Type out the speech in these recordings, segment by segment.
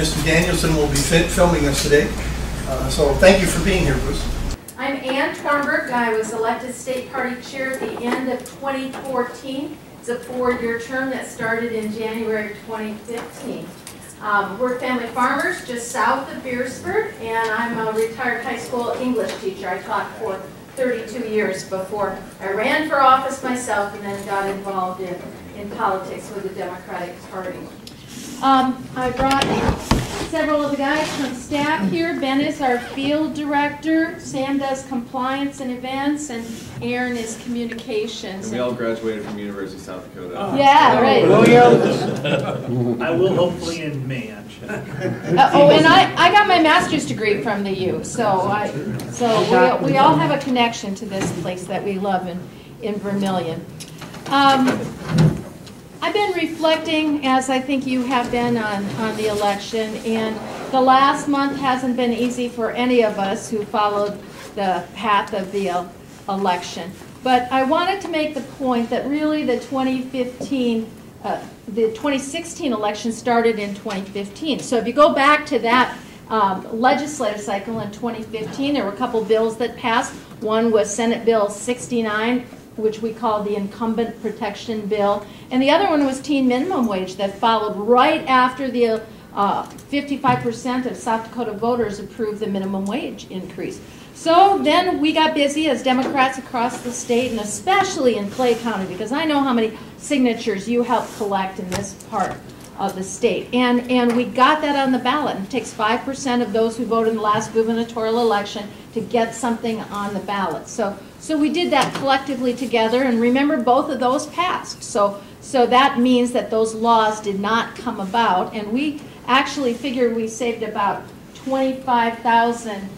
Mr. Danielson will be fi- filming us today. Uh, So thank you for being here, Bruce. I'm Ann Tornberg. I was elected state party chair at the end of 2014. It's a four-year term that started in January 2015. Um, We're family farmers just south of Beresford, and I'm a retired high school English teacher. I taught for 32 years before I ran for office myself and then got involved in, in politics with the Democratic Party. Um, I brought several of the guys from staff here. Ben is our field director, Sam does compliance and events, and Aaron is communications. And we all graduated from University of South Dakota. Yeah, right. I will hopefully in May, I'm. Uh, oh, and I, I got my master's degree from the U, so I, so we, we all have a connection to this place that we love in, in Vermillion. Um, I've been reflecting, as I think you have been on, on the election, and the last month hasn't been easy for any of us who followed the path of the election. But I wanted to make the point that really the 2015, uh, the 2016 election started in 2015. So if you go back to that um, legislative cycle in 2015, there were a couple bills that passed. One was Senate Bill 69, which we call the Incumbent Protection Bill, and the other one was teen minimum wage that followed right after the uh, 55% of South Dakota voters approved the minimum wage increase. So then we got busy as Democrats across the state, and especially in Clay County, because I know how many signatures you helped collect in this part of the state. And, and we got that on the ballot. It takes 5% of those who voted in the last gubernatorial election to get something on the ballot. So, so we did that collectively together, and remember, both of those passed. So, so that means that those laws did not come about, and we actually figured we saved about 25,000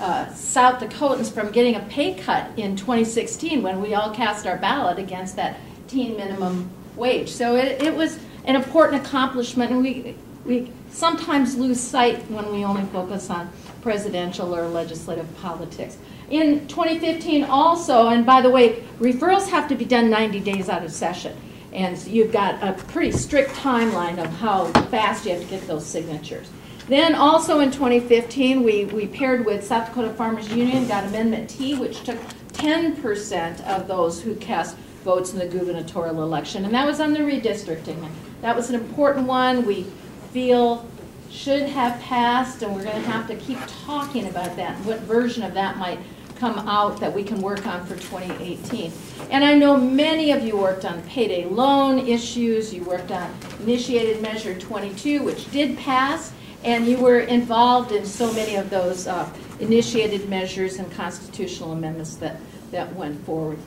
uh, South Dakotans from getting a pay cut in 2016 when we all cast our ballot against that teen minimum wage. So it, it was an important accomplishment, and we, we sometimes lose sight when we only focus on presidential or legislative politics. In 2015 also, and by the way, referrals have to be done 90 days out of session. And you've got a pretty strict timeline of how fast you have to get those signatures. Then also in 2015, we, we paired with South Dakota Farmers Union, got Amendment T, which took 10% of those who cast votes in the gubernatorial election, and that was on the redistricting. That was an important one. We feel should have passed, and we're going to have to keep talking about that, what version of that might come out that we can work on for 2018. And I know many of you worked on payday loan issues, you worked on initiated measure 22, which did pass, and you were involved in so many of those uh, initiated measures and constitutional amendments that, that went forward.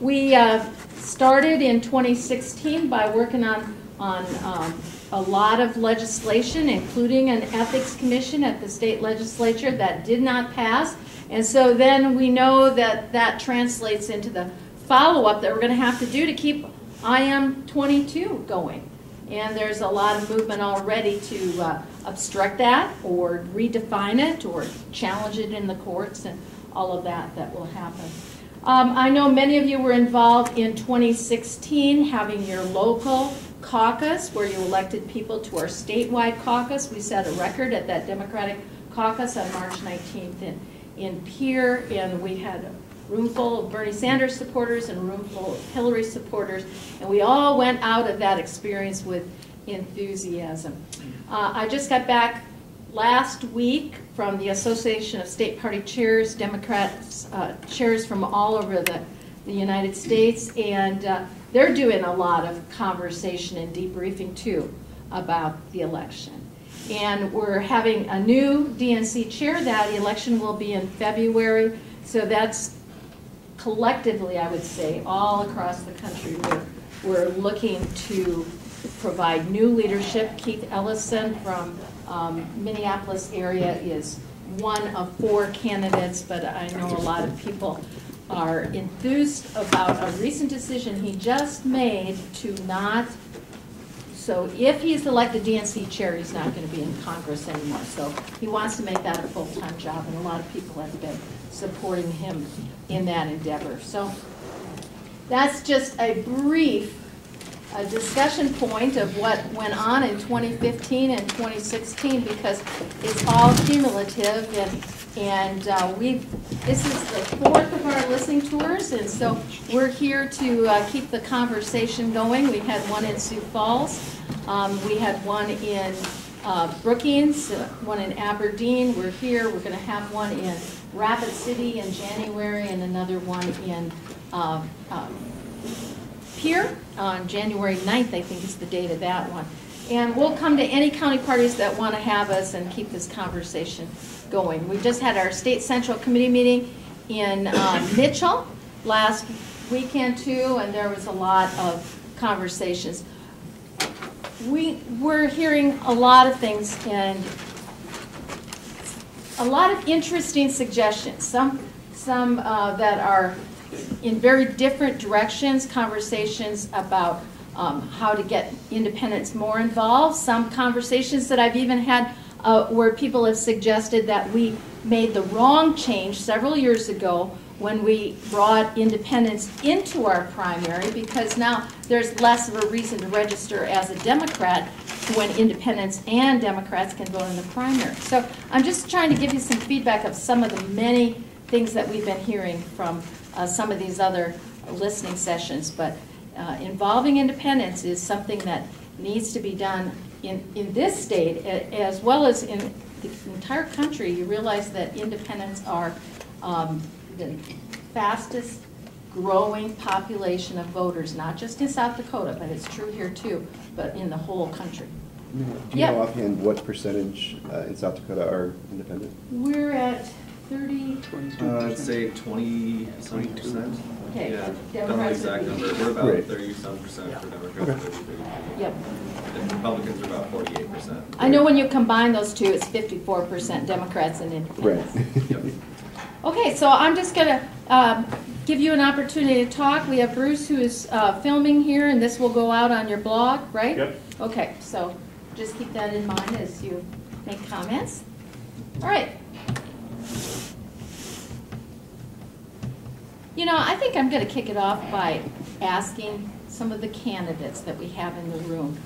We uh, started in 2016 by working on, on um, a lot of legislation, including an ethics commission at the state legislature that did not pass. And so then we know that that translates into the follow-up that we're going to have to do to keep IM 22 going. And there's a lot of movement already to uh, obstruct that or redefine it or challenge it in the courts and all of that that will happen. Um, I know many of you were involved in 2016 having your local caucus where you elected people to our statewide caucus. We set a record at that Democratic caucus on March 19th in, in Pierre, and we had a room full of Bernie Sanders supporters and a room full of Hillary supporters, and we all went out of that experience with enthusiasm. Uh, I just got back last week from the Association of State Party Chairs, Democrats, uh, chairs from all over the, the United States, and uh, they're doing a lot of conversation and debriefing too about the election. And we're having a new DNC chair. That election will be in February, so that's collectively, I would say, all across the country, we're, we're looking to provide new leadership. Keith Ellison from um, Minneapolis area is one of four candidates, but I know a lot of people are enthused about a recent decision he just made to not, so if he's elected DNC chair, he's not going to be in Congress anymore. So he wants to make that a full-time job, and a lot of people have been supporting him in that endeavor. So that's just a brief a discussion point of what went on in 2015 and 2016 because it's all cumulative and, and uh, we, this is the fourth of our listening tours and so we're here to uh, keep the conversation going. We had one in Sioux Falls, um, we had one in uh, Brookings, uh, one in Aberdeen. We're here, we're going to have one in Rapid City in January and another one in uh, um, Pierre on January 9th, I think is the date of that one. And we'll come to any county parties that want to have us and keep this conversation going. We just had our State Central Committee meeting in uh, Mitchell last weekend too, and there was a lot of conversations. We, we're hearing a lot of things and a lot of interesting suggestions, some, some uh, that are in very different directions, conversations about um, how to get independents more involved, some conversations that I've even had uh, where people have suggested that we made the wrong change several years ago when we brought independents into our primary because now there's less of a reason to register as a Democrat when independents and Democrats can vote in the primary. So I'm just trying to give you some feedback of some of the many things that we've been hearing from uh, some of these other listening sessions. But uh, involving independents is something that needs to be done in, in this state as well as in the entire country. You realize that independents are um, the fastest growing population of voters, not just in South Dakota, but it's true here too, but in the whole country. Do you Yeah. know offhand what percentage uh, in South Dakota are independent? We're at thirty, Uh, I'd say twenty some percent. Okay, Yeah, but don't know the Democrats exact would be- number, we're about Right. thirty some percent for Democrats, Okay. yep. And Republicans are about forty-eight percent. I know when you combine those two, it's fifty-four percent Democrats and Right. independents. Okay, so I'm just gonna um, give you an opportunity to talk. We have Bruce who is uh, filming here, and this will go out on your blog, right? Yep. Okay, so just keep that in mind as you make comments. All right. You know, I think I'm gonna kick it off by asking some of the candidates that we have in the room.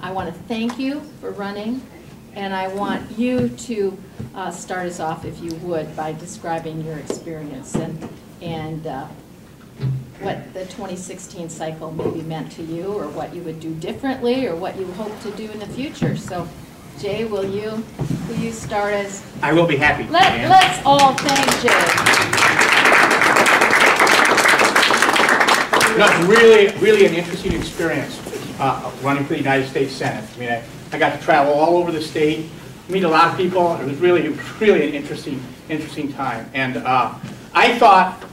I want to thank you for running, and I want you to uh, start us off, if you would, by describing your experience and, and uh, what the 2016 cycle maybe meant to you, or what you would do differently, or what you hope to do in the future. So, Jay, will you, will you start us? I will be happy. Let, let's all thank Jay. No, really, really an interesting experience, uh, running for the United States Senate. I mean, I, I got to travel all over the state, meet a lot of people. It was really, really an interesting, interesting time. And, uh, I thought,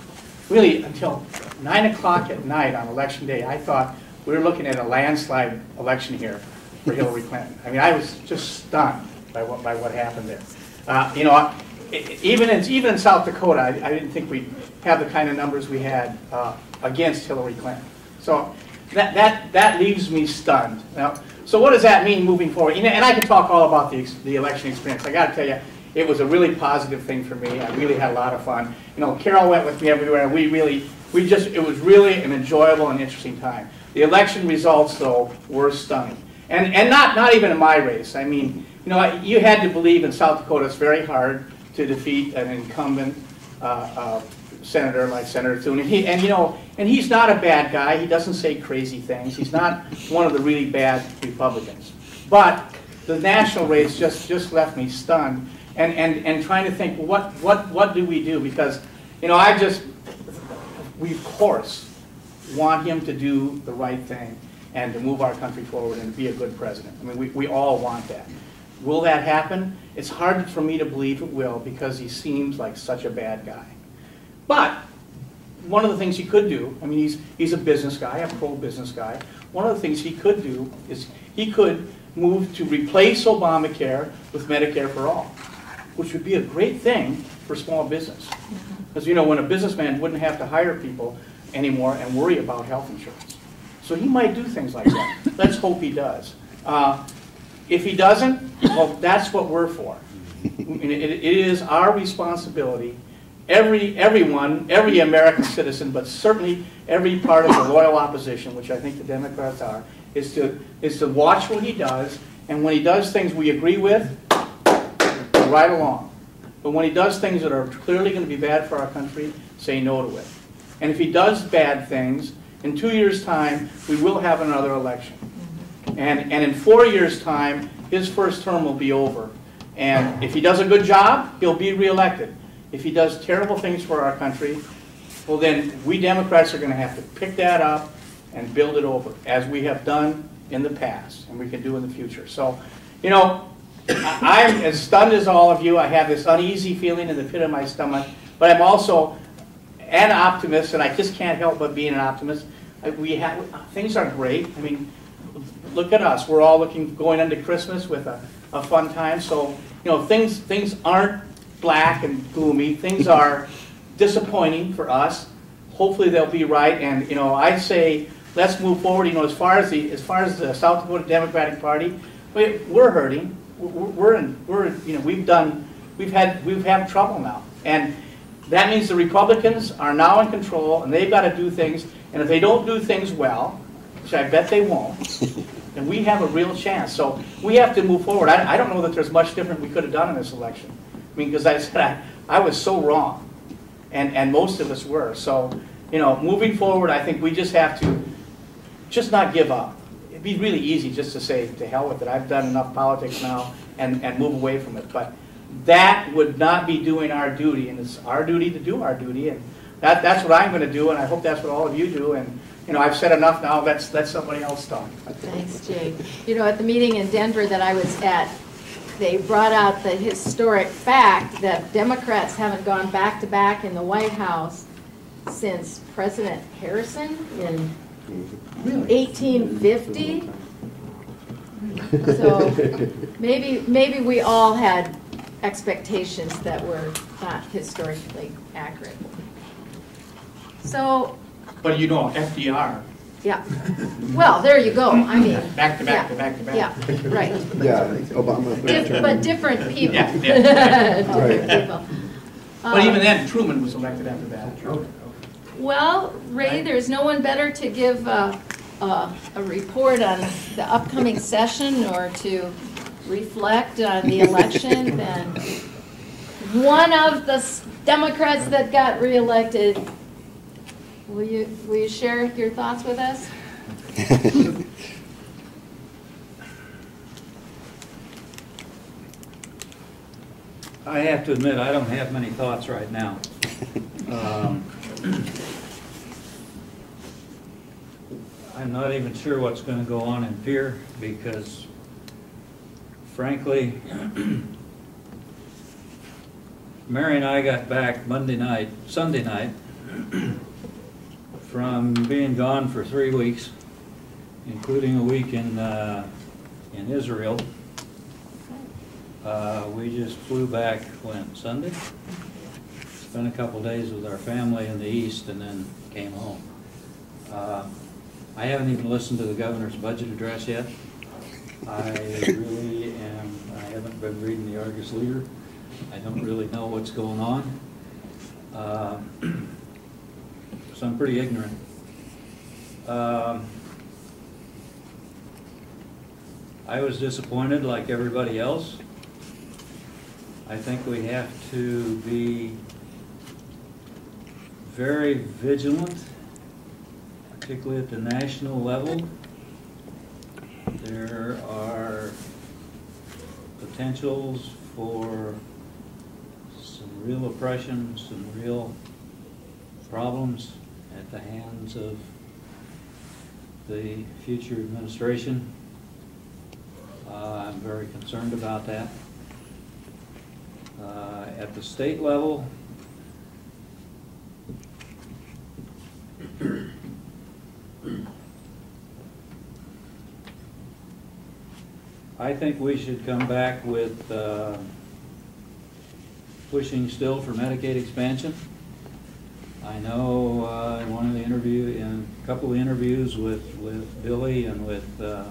really, until nine o'clock at night on election day, I thought we were looking at a landslide election here for Hillary Clinton. I mean, I was just stunned by what, by what happened there. Uh, you know, Even in, even in South Dakota, I, I didn't think we'd have the kind of numbers we had, uh, against Hillary Clinton. So that, that, that leaves me stunned. Now, so what does that mean moving forward? You know, And I can talk all about the, the election experience. I gotta tell you, it was a really positive thing for me. I really had a lot of fun. You know, Carol went with me everywhere. and We really, we just, it was really an enjoyable and interesting time. The election results, though, were stunning. And, and not, not even in my race. I mean, you know, you had to believe in South Dakota, it's very hard to defeat an incumbent uh, uh, senator like Senator Thune. And he, and you know, and he's not a bad guy. He doesn't say crazy things. He's not one of the really bad Republicans. But the national race just, just left me stunned and, and, and trying to think, what, what, what do we do? Because, you know, I just, we of course want him to do the right thing and to move our country forward and to be a good president. I mean, we, we all want that. Will that happen? It's hard for me to believe it will because he seems like such a bad guy. But one of the things he could do, I mean, he's, he's a business guy, a pro-business guy. One of the things he could do is he could move to replace Obamacare with Medicare for all, which would be a great thing for small business. Because, you know, when a businessman wouldn't have to hire people anymore and worry about health insurance. So he might do things like that. Let's hope he does. Uh, If he doesn't, well, that's what we're for. It it is our responsibility, every, everyone, every American citizen, but certainly every part of the loyal opposition, which I think the Democrats are, is to, is to watch what he does, and when he does things we agree with, right along. But when he does things that are clearly gonna be bad for our country, say no to it. And if he does bad things, in two years' time, we will have another election. And, and in four years' time, his first term will be over. And if he does a good job, he'll be reelected. If he does terrible things for our country, well then, we Democrats are gonna have to pick that up and build it over, as we have done in the past, and we can do in the future. So, you know, I'm as stunned as all of you. I have this uneasy feeling in the pit of my stomach, but I'm also an optimist, and I just can't help but being an optimist. We have, things are great. I mean, look at us. We're all looking, going into Christmas with a, a fun time. So, you know, things, things aren't black and gloomy. Things are disappointing for us. Hopefully they'll be right. And, you know, I say, let's move forward. You know, as far as the, as far as the South Dakota Democratic Party, we, we're hurting. We're, we're in, we're, you know, we've done, we've had, we've had trouble now. And that means the Republicans are now in control and they've got to do things. And if they don't do things well, which I bet they won't, then we have a real chance. So we have to move forward. I, I don't know that there's much different we could have done in this election. I mean, because I said I, I was so wrong, and, and most of us were. So, you know, moving forward, I think we just have to just not give up. It'd be really easy just to say, to hell with it, I've done enough politics now, and, and move away from it. But that would not be doing our duty, and it's our duty to do our duty, and that, that's what I'm gonna do, and I hope that's what all of you do, and, you know, I've said enough now, let's, let somebody else talk. Thanks, Jay. You know, at the meeting in Denver that I was at, they brought out the historic fact that Democrats haven't gone back-to-back in the White House since President Harrison in 1850. So maybe, maybe we all had expectations that were not historically accurate. So, But you know, FDR, yeah, well, there you go, I mean. back to back to back to back. Yeah, right. Yeah, Obama. Dif- term. But different people. Yeah, yeah. Different people. But even Um, then, Truman was elected after that. Well, Ray, there's no one better to give a, a, a report on the upcoming session or to reflect on the election than one of the s- Democrats that got reelected. Will you, will you share your thoughts with us? I have to admit, I don't have many thoughts right now. Um, I'm not even sure what's gonna go on in Pierre, because frankly, Mary and I got back Monday night, Sunday night, from being gone for three weeks, including a week in, uh, in Israel. Uh, we just flew back, when, Sunday? Spent a couple days with our family in the east and then came home. Uh, I haven't even listened to the governor's budget address yet. I really am, I haven't been reading the Argus Leader. I don't really know what's going on. So I'm pretty ignorant. Um, I was disappointed like everybody else. I think we have to be very vigilant, particularly at the national level. There are potentials for some real oppression, some real problems at the hands of the future administration. Uh, I'm very concerned about that. Uh, At the state level, I think we should come back with uh, pushing still for Medicaid expansion. I know uh, in one of the interview, in a couple of interviews with, with Billy and with uh,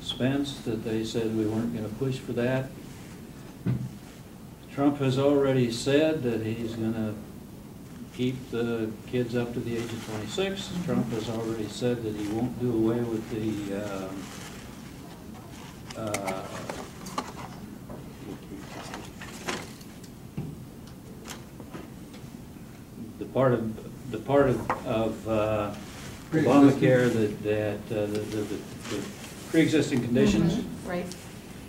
Spence, that they said we weren't gonna push for that. Trump has already said that he's gonna keep the kids up to the age of twenty-six. Trump has already said that he won't do away with the, um, uh, the part of, the part of, of uh, Obamacare that, that, uh, the, the, the the pre-existing conditions. Mhm, Right.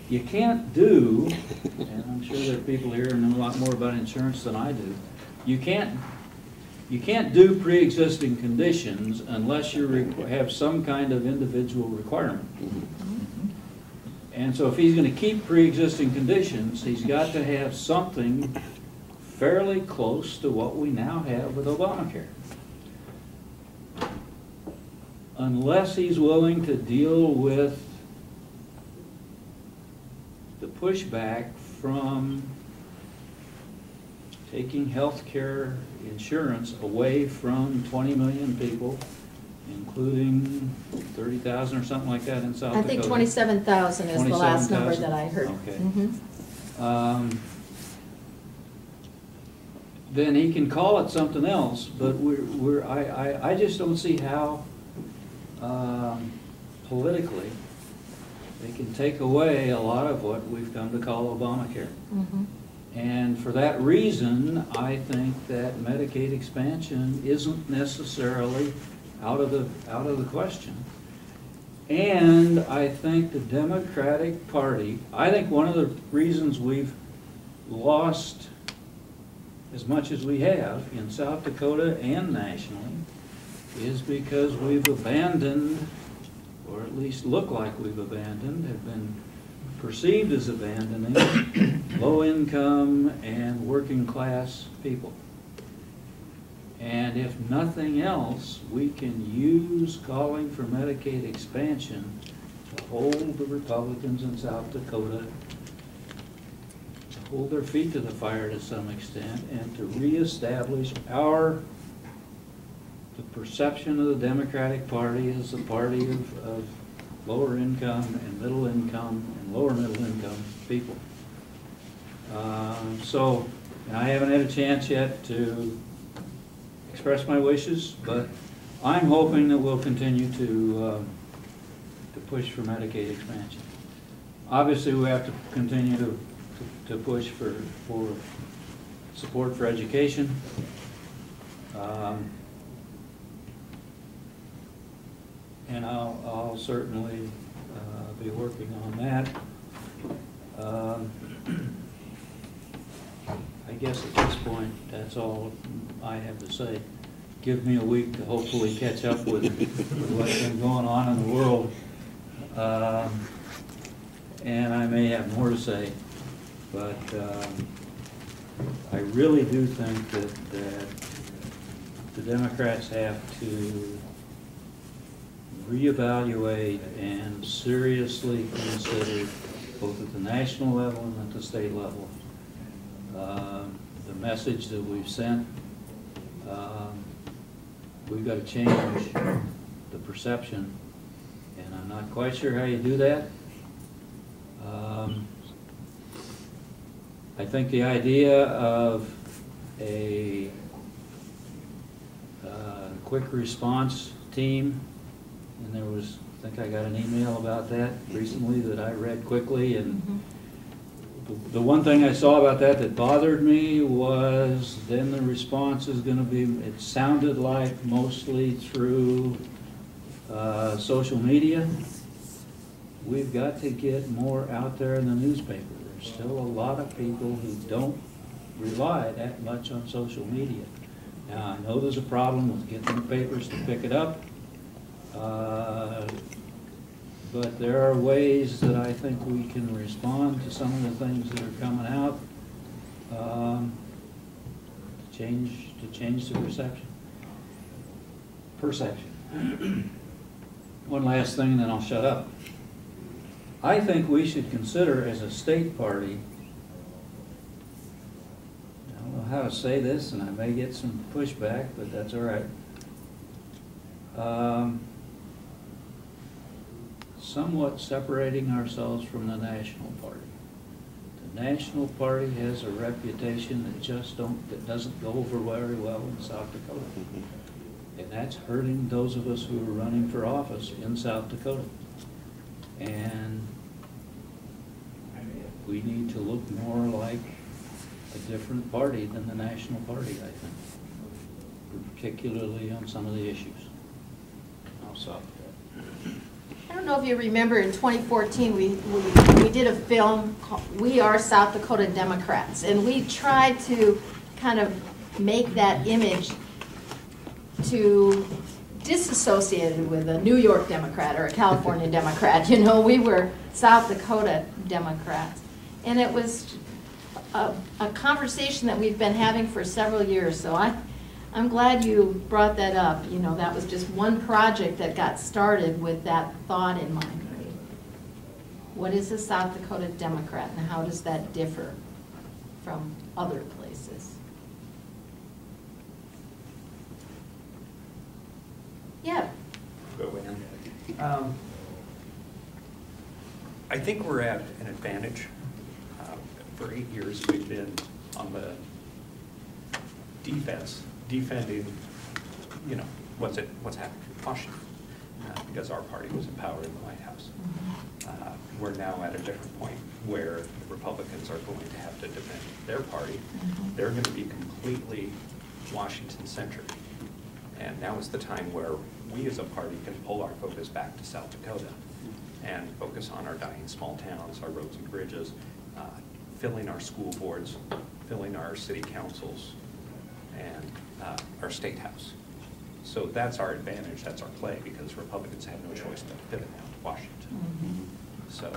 You can't do, and I'm sure there are people here who know a lot more about insurance than I do, you can't, you can't do pre-existing conditions unless you have some kind of individual requirement. And so if he's gonna keep pre-existing conditions, he's got to have something fairly close to what we now have with Obamacare. Unless he's willing to deal with the pushback from taking health care insurance away from twenty million people, including thirty thousand or something like that in South I Dakota. think twenty-seven thousand is the last number that I heard. Okay. Mhm. um, then he can call it something else, but we're, we're, I, I, I just don't see how, um, politically, they can take away a lot of what we've come to call Obamacare. Mhm. And for that reason, I think that Medicaid expansion isn't necessarily out of the, out of the question. And I think the Democratic Party, I think one of the reasons we've lost as much as we have in South Dakota and nationally is because we've abandoned, or at least look like we've abandoned, have been perceived as abandoning low-income and working-class people. And if nothing else, we can use calling for Medicaid expansion to hold the Republicans in South Dakota, hold their feet to the fire to some extent, and to reestablish our, the perception of the Democratic Party as a party of, of lower income and middle income and lower middle income people. Um, So, and I haven't had a chance yet to express my wishes, but I'm hoping that we'll continue to, um, to push for Medicaid expansion. Obviously, we have to continue to, to push for, for support for education. Um, And I'll, I'll certainly uh, be working on that. Um, I guess at this point, that's all I have to say. Give me a week to hopefully catch up with, with what's been going on in the world. Um, And I may have more to say, but um, I really do think that, that the Democrats have to reevaluate and seriously consider, both at the national level and at the state level, um, the message that we've sent. Um, We've got to change the perception, and I'm not quite sure how you do that. Um, I think the idea of a uh, quick response team, and there was, I think I got an email about that recently that I read quickly, and the- the one thing I saw about that that bothered me was then the response is gonna be, it sounded like mostly through uh, social media. We've got to get more out there in the newspaper. There's still a lot of people who don't rely that much on social media. Now, I know there's a problem with getting the papers to pick it up, uh, but there are ways that I think we can respond to some of the things that are coming out, um, to change, to change the perception. Perception. One last thing, and then I'll shut up. I think we should consider as a state party, I don't know how to say this, and I may get some pushback, but that's all right. Um, Somewhat separating ourselves from the national party. The National Party has a reputation that just don't, that doesn't go over very well in South Dakota. And that's hurting those of us who are running for office in South Dakota. And we need to look more like a different party than the National Party, I think, particularly on some of the issues. I'll stop there. I don't know if you remember, in 2014, we, we, we did a film called We Are South Dakota Democrats, and we tried to kind of make that image to disassociate it with a New York Democrat or a California Democrat, you know, we were South Dakota Democrats. And it was a, a conversation that we've been having for several years, so I, I'm glad you brought that up. You know, that was just one project that got started with that thought in mind. What is a South Dakota Democrat and how does that differ from other places? Yeah, Go in. Um, I think we're at an advantage. Uh, For eight years, we've been on the defense, defending, you know, what's it, what's happening in Washington, uh, because our party was in power in the White House. Uh, We're now at a different point where the Republicans are going to have to defend their party. They're going to be completely Washington-centric. And now is the time where we as a party can pull our focus back to South Dakota and focus on our dying small towns, our roads and bridges, uh, filling our school boards, filling our city councils, and uh, our state house. So that's our advantage, that's our play, because Republicans have no choice but to pivot now to Washington. So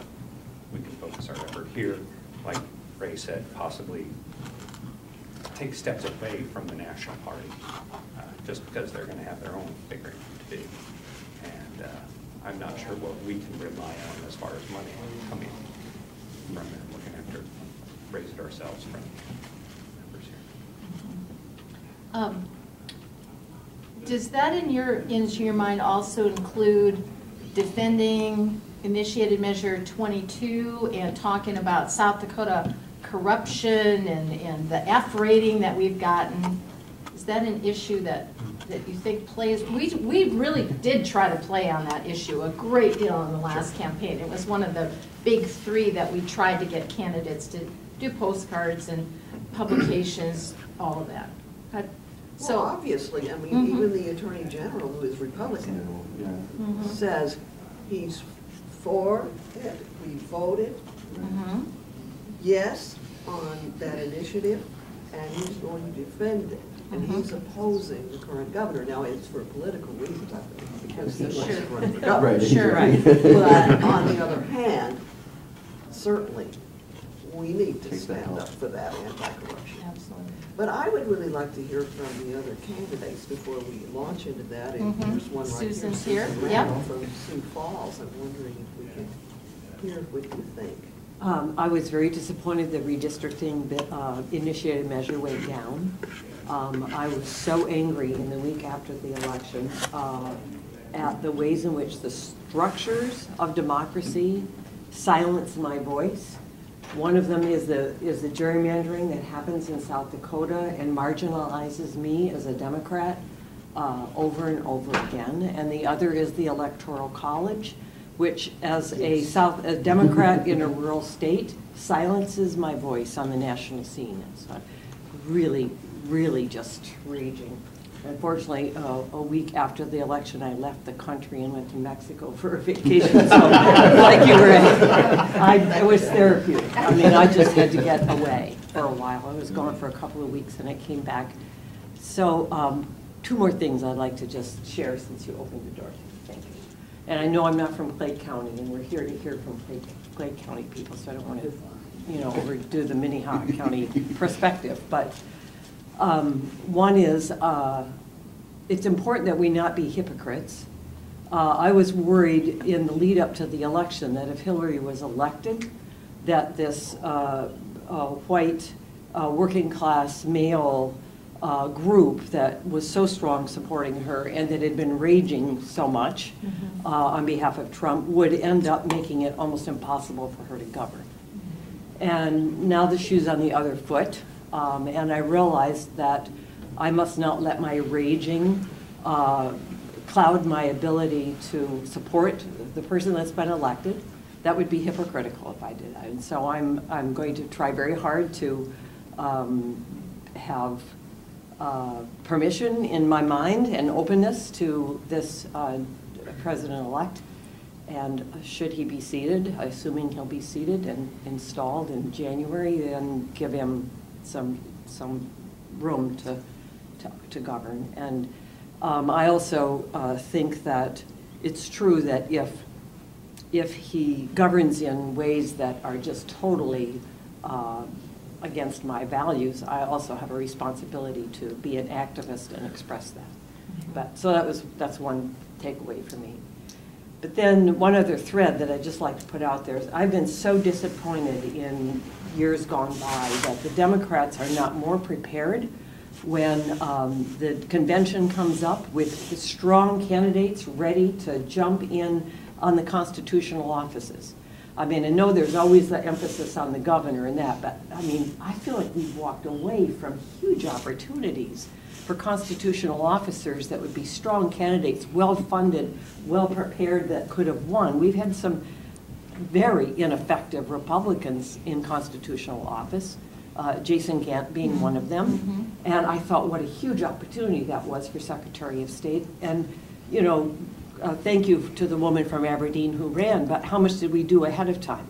we can focus our effort here, like Ray said, possibly take steps away from the national party, uh, just because they're going to have their own figuring to do. And uh, I'm not sure what we can rely on as far as money coming from there. We're going to have to raise it ourselves from members here. Um, Does that in your, into your mind also include defending initiated measure 22 and talking about South Dakota corruption and, and the F rating that we've gotten? Is that an issue that, that you think plays, we, we really did try to play on that issue a great deal in the last campaign. It was one of the big three that we tried to get candidates to do postcards and publications, all of that. But- So. Well, obviously, I mean, Mhm. even the Attorney General, who is Republican, Yeah. Mhm. says he's for it. We voted Mhm. yes on that initiative, and he's going to defend it. And Mhm. he's opposing the current governor. Now, it's for political reasons, I think, because he wants to Sure. run for governor. Right. Sure. Right. But on the other hand, certainly, we need to Take stand up for that anti-corruption. Absolutely. But I would really like to hear from the other candidates before we launch into that. And Mhm. here's one right here. Susan's here, Susan yep. From Sioux Falls. I'm wondering if we can hear what you think. Um, I was very disappointed the redistricting uh, initiated measure went down. Um, I was so angry in the week after the election uh, at the ways in which the structures of democracy silence my voice. One of them is the, is the gerrymandering that happens in South Dakota and marginalizes me as a Democrat uh, over and over again. And the other is the Electoral College, which as a South, a Democrat in a rural state, silences my voice on the national scene. It's uh, really, really just raging. Unfortunately, uh, a week after the election, I left the country and went to Mexico for a vacation. So, like you were, I, it was therapeutic. I mean, I just had to get away for a while. I was gone for a couple of weeks and I came back. So, um, two more things I'd like to just share since you opened the door. And I know I'm not from Clay County, and we're here to hear from Clay, Clay County people, so I don't want to, you know, overdo the Minnehaha County perspective. But um, one is, uh, it's important that we not be hypocrites. Uh, I was worried in the lead up to the election that if Hillary was elected, that this uh, uh, white, uh, working class male uh, group that was so strong supporting her and that had been raging so much uh, on behalf of Trump would end up making it almost impossible for her to govern. And now the shoe's on the other foot, um, and I realized that I must not let my raging uh, cloud my ability to support the person that's been elected. That would be hypocritical if I did that. And so I'm, I'm going to try very hard to um, have uh, permission in my mind and openness to this uh, president-elect. And should he be seated, assuming he'll be seated and installed in January, then give him some, some room to, to- to govern. And um, I also uh, think that it's true that if, if he governs in ways that are just totally uh, against my values, I also have a responsibility to be an activist and express that. But, so that was, that's one takeaway for me. But then, one other thread that I'd just like to put out there is, I've been so disappointed in years gone by that the Democrats are not more prepared when um, the convention comes up with strong candidates ready to jump in on the constitutional offices. I mean, I know there's always the emphasis on the governor and that, but, I mean, I feel like we've walked away from huge opportunities for constitutional officers that would be strong candidates, well-funded, well-prepared, that could have won. We've had some very ineffective Republicans in constitutional office, uh, Jason Gant being one of them. And I thought what a huge opportunity that was for Secretary of State. And, you know, uh, thank you to the woman from Aberdeen who ran, but how much did we do ahead of time?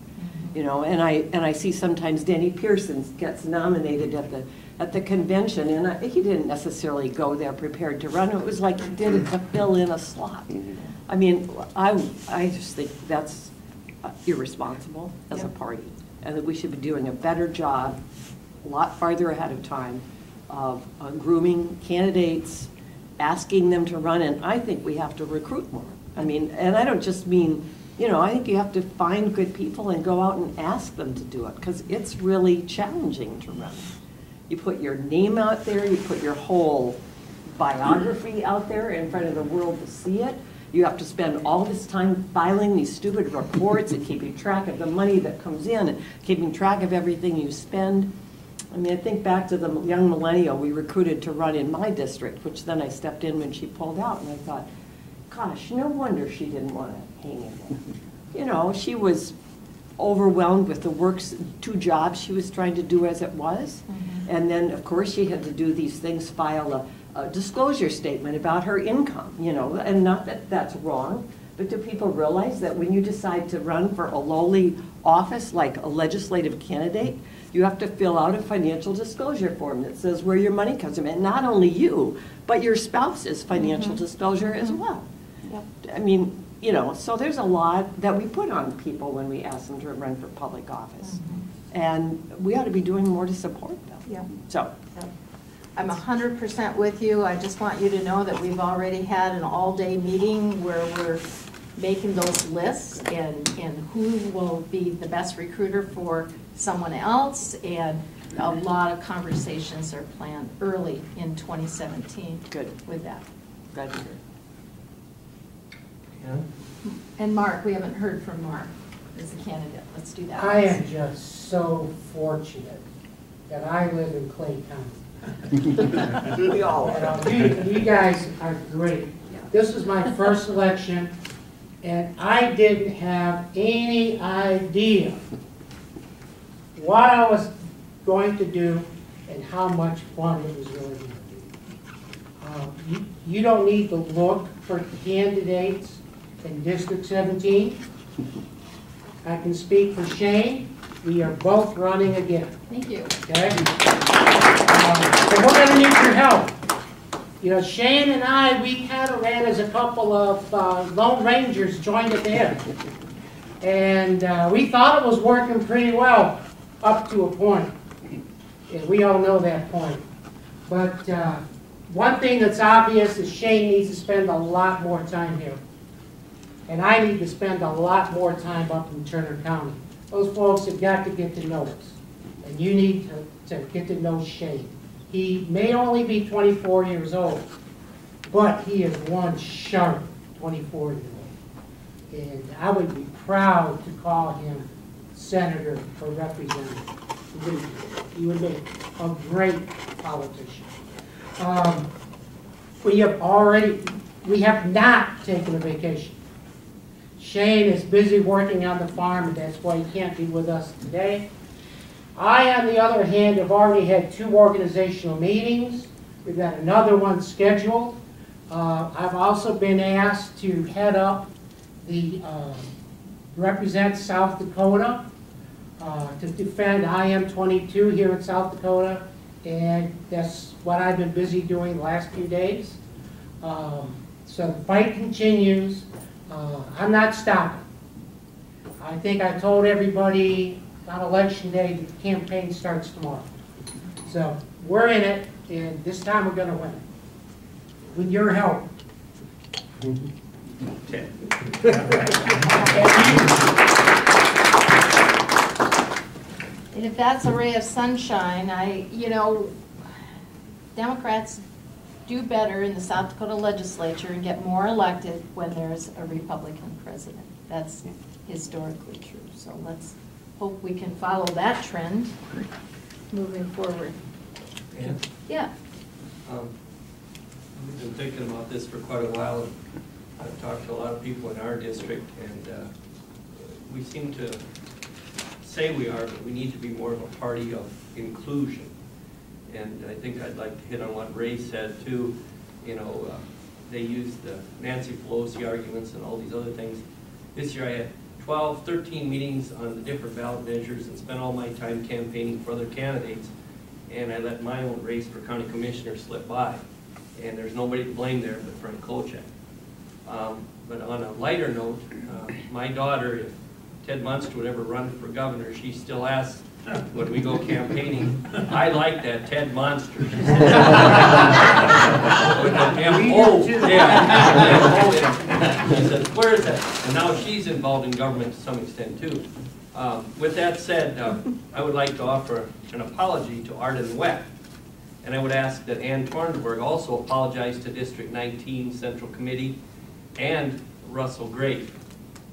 You know, and I, and I see sometimes Danny Pearson gets nominated at the, at the convention, and I, he didn't necessarily go there prepared to run. It was like he did it to fill in a slot. I mean, I, I just think that's irresponsible as a party, and that we should be doing a better job, a lot farther ahead of time, of uh, grooming candidates, asking them to run, and I think we have to recruit more. I mean, and I don't just mean, you know, I think you have to find good people and go out and ask them to do it, because it's really challenging to run. You put your name out there, you put your whole biography out there in front of the world to see it. You have to spend all this time filing these stupid reports and keeping track of the money that comes in and keeping track of everything you spend. I mean, I think back to the young millennial we recruited to run in my district, which then I stepped in when she pulled out, and I thought, gosh, no wonder she didn't want to hang in there. You know, she was overwhelmed with the works, two jobs she was trying to do as it was. Mm-hmm. And then, of course, she had to do these things, file a, a disclosure statement about her income, you know, and not that that's wrong, but do people realize that when you decide to run for a lowly office, like a legislative candidate, you have to fill out a financial disclosure form that says where your money comes from, and not only you, but your spouse's financial mm-hmm. disclosure as mm-hmm. well. I mean, you know, so there's a lot that we put on people when we ask them to run for public office. Mm-hmm. And we ought to be doing more to support them. Yeah. So, I'm hundred percent with you. I just want you to know that we've already had an all-day meeting where we're making those lists and, and who will be the best recruiter for someone else. And a lot of conversations are planned early in twenty seventeen. Good. With that. glad to hear. And Mark, we haven't heard from Mark as a candidate. Let's do that. I am just so fortunate that I live in Clay County. We all And, are. uh, You, you guys are great. This is my first election, and I didn't have any idea what I was going to do and how much fun it was really going to be. Um, You, you don't need to look for candidates in District 17. I can speak for Shane. We are both running again. Thank you. Okay? Um, So we're gonna need your help. You know, Shane and I, we kind of ran as a couple of uh, Lone Rangers joined at the hip. And uh, we thought it was working pretty well, up to a point. And we all know that point. But uh, one thing that's obvious is Shane needs to spend a lot more time here. And I need to spend a lot more time up in Turner County. Those folks have got to get to know us. And you need to, to get to know Shane. He may only be 24 years old, but he is one sharp 24-year-old. And I would be proud to call him senator or representative. You would make a great politician. Um, We have already, we have not taken a vacation. Shane is busy working on the farm, and that's why he can't be with us today. I, on the other hand, have already had two organizational meetings. We've got another one scheduled. Uh, I've also been asked to head up the, um, represent South Dakota, uh, to defend IM twenty-two here in South Dakota. And that's what I've been busy doing the last few days. Um, So the fight continues. Uh, I'm not stopping. I think I told everybody on election day, the campaign starts tomorrow. So we're in it, and this time we're gonna win. With your help. Ted. And if that's a ray of sunshine, I, you know, Democrats do better in the South Dakota legislature and get more elected when there's a Republican president. That's historically true. So let's hope we can follow that trend moving forward. And, Yeah, um, we've been thinking about this for quite a while, and I've talked to a lot of people in our district, and, uh, we seem to say we are, but we need to be more of a party of inclusion. And I think I'd like to hit on what Ray said too, you know, uh, they used the Nancy Pelosi arguments and all these other things. This year I had 12, 13 meetings on the different ballot measures and spent all my time campaigning for other candidates. And I let my own race for county commissioner slip by. And there's nobody to blame there but Frank Kloucek. Um, But on a lighter note, uh, my daughter, if Ted Munster would ever run for governor, she still asks when we go campaigning, I like that Ted Monster. With the M-O, yeah. M-O. She says, where is that? And now she's involved in government to some extent too. Um, With that said, uh, I would like to offer an apology to Arden Webb. And I would ask that Ann Tornberg also apologize to District 19 Central Committee and Russell Grafe.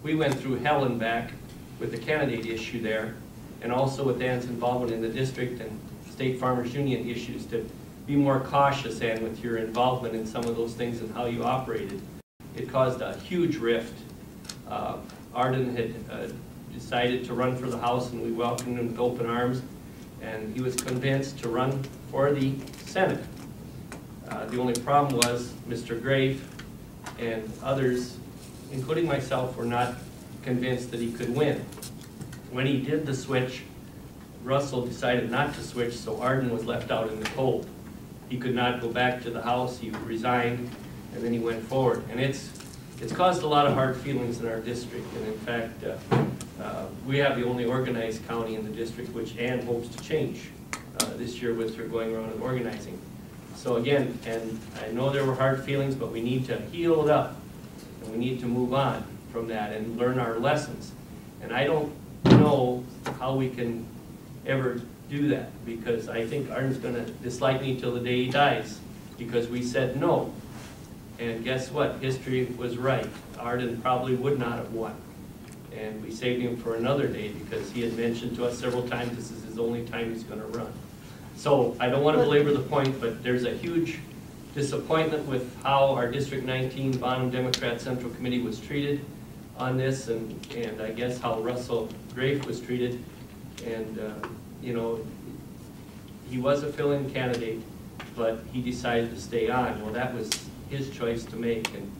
We went through hell and back with the candidate issue there, and also with Dan's involvement in the district and State Farmers Union issues, to be more cautious, Ann, with your involvement in some of those things and how you operated. It caused a huge rift. Uh, Arden had uh, decided to run for the House, and we welcomed him with open arms, and he was convinced to run for the Senate. Uh, The only problem was Mr. Grafe and others, including myself, were not convinced that he could win. When he did the switch, Russell decided not to switch, so Arden was left out in the cold. He could not go back to the House, he resigned, and then he went forward. And it's, it's caused a lot of hard feelings in our district, and in fact, uh, uh, we have the only organized county in the district, which Ann hopes to change uh, this year with her going around and organizing. So again, and I know there were hard feelings, but we need to heal it up, and we need to move on from that and learn our lessons. And I don't know how we can ever do that, because I think Arden's gonna dislike me till the day he dies, because we said no. And guess what? History was right. Arden probably would not have won. And we saved him for another day, because he had mentioned to us several times this is his only time he's gonna run. So I don't want to belabor the point, but there's a huge disappointment with how our District 19 Bon Homme Democrat Central Committee was treated on this, and, and I guess how Russell Grafe was treated. And, uh, you know, he was a fill-in candidate, but he decided to stay on. Well, that was his choice to make, and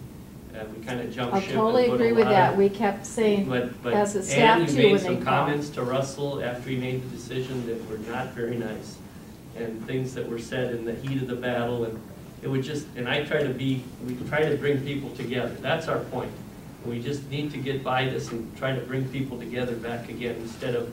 uh, we kind of jumped I ship. and totally agree with that. of- We kept saying, but, but, as a and staff you too, made some comments to Russell after he made the decision that were not very nice. And things that were said in the heat of the battle, and it would just, and I try to be, we try to bring people together. That's our point. We just need to get by this and try to bring people together back again, instead of,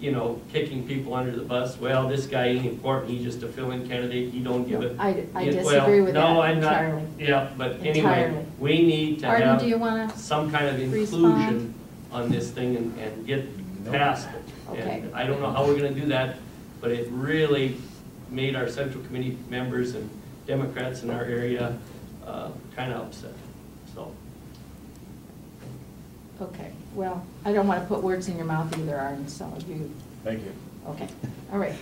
you know, kicking people under the bus. Well, this guy ain't important, he's just a fill-in candidate, he don't give it. I, I Yeah, well, disagree with that No, I'm not, entirely. yeah, but anyway, Entirely. we need to have Arden, do you want to? some kind of Respond? inclusion on this thing and, and get past it. Okay. And I don't know how we're gonna do that, but it really made our central committee members and Democrats in our area, uh, kinda upset, so. Okay, well, I don't want to put words in your mouth either, Arden, so you, Thank you. okay, all right.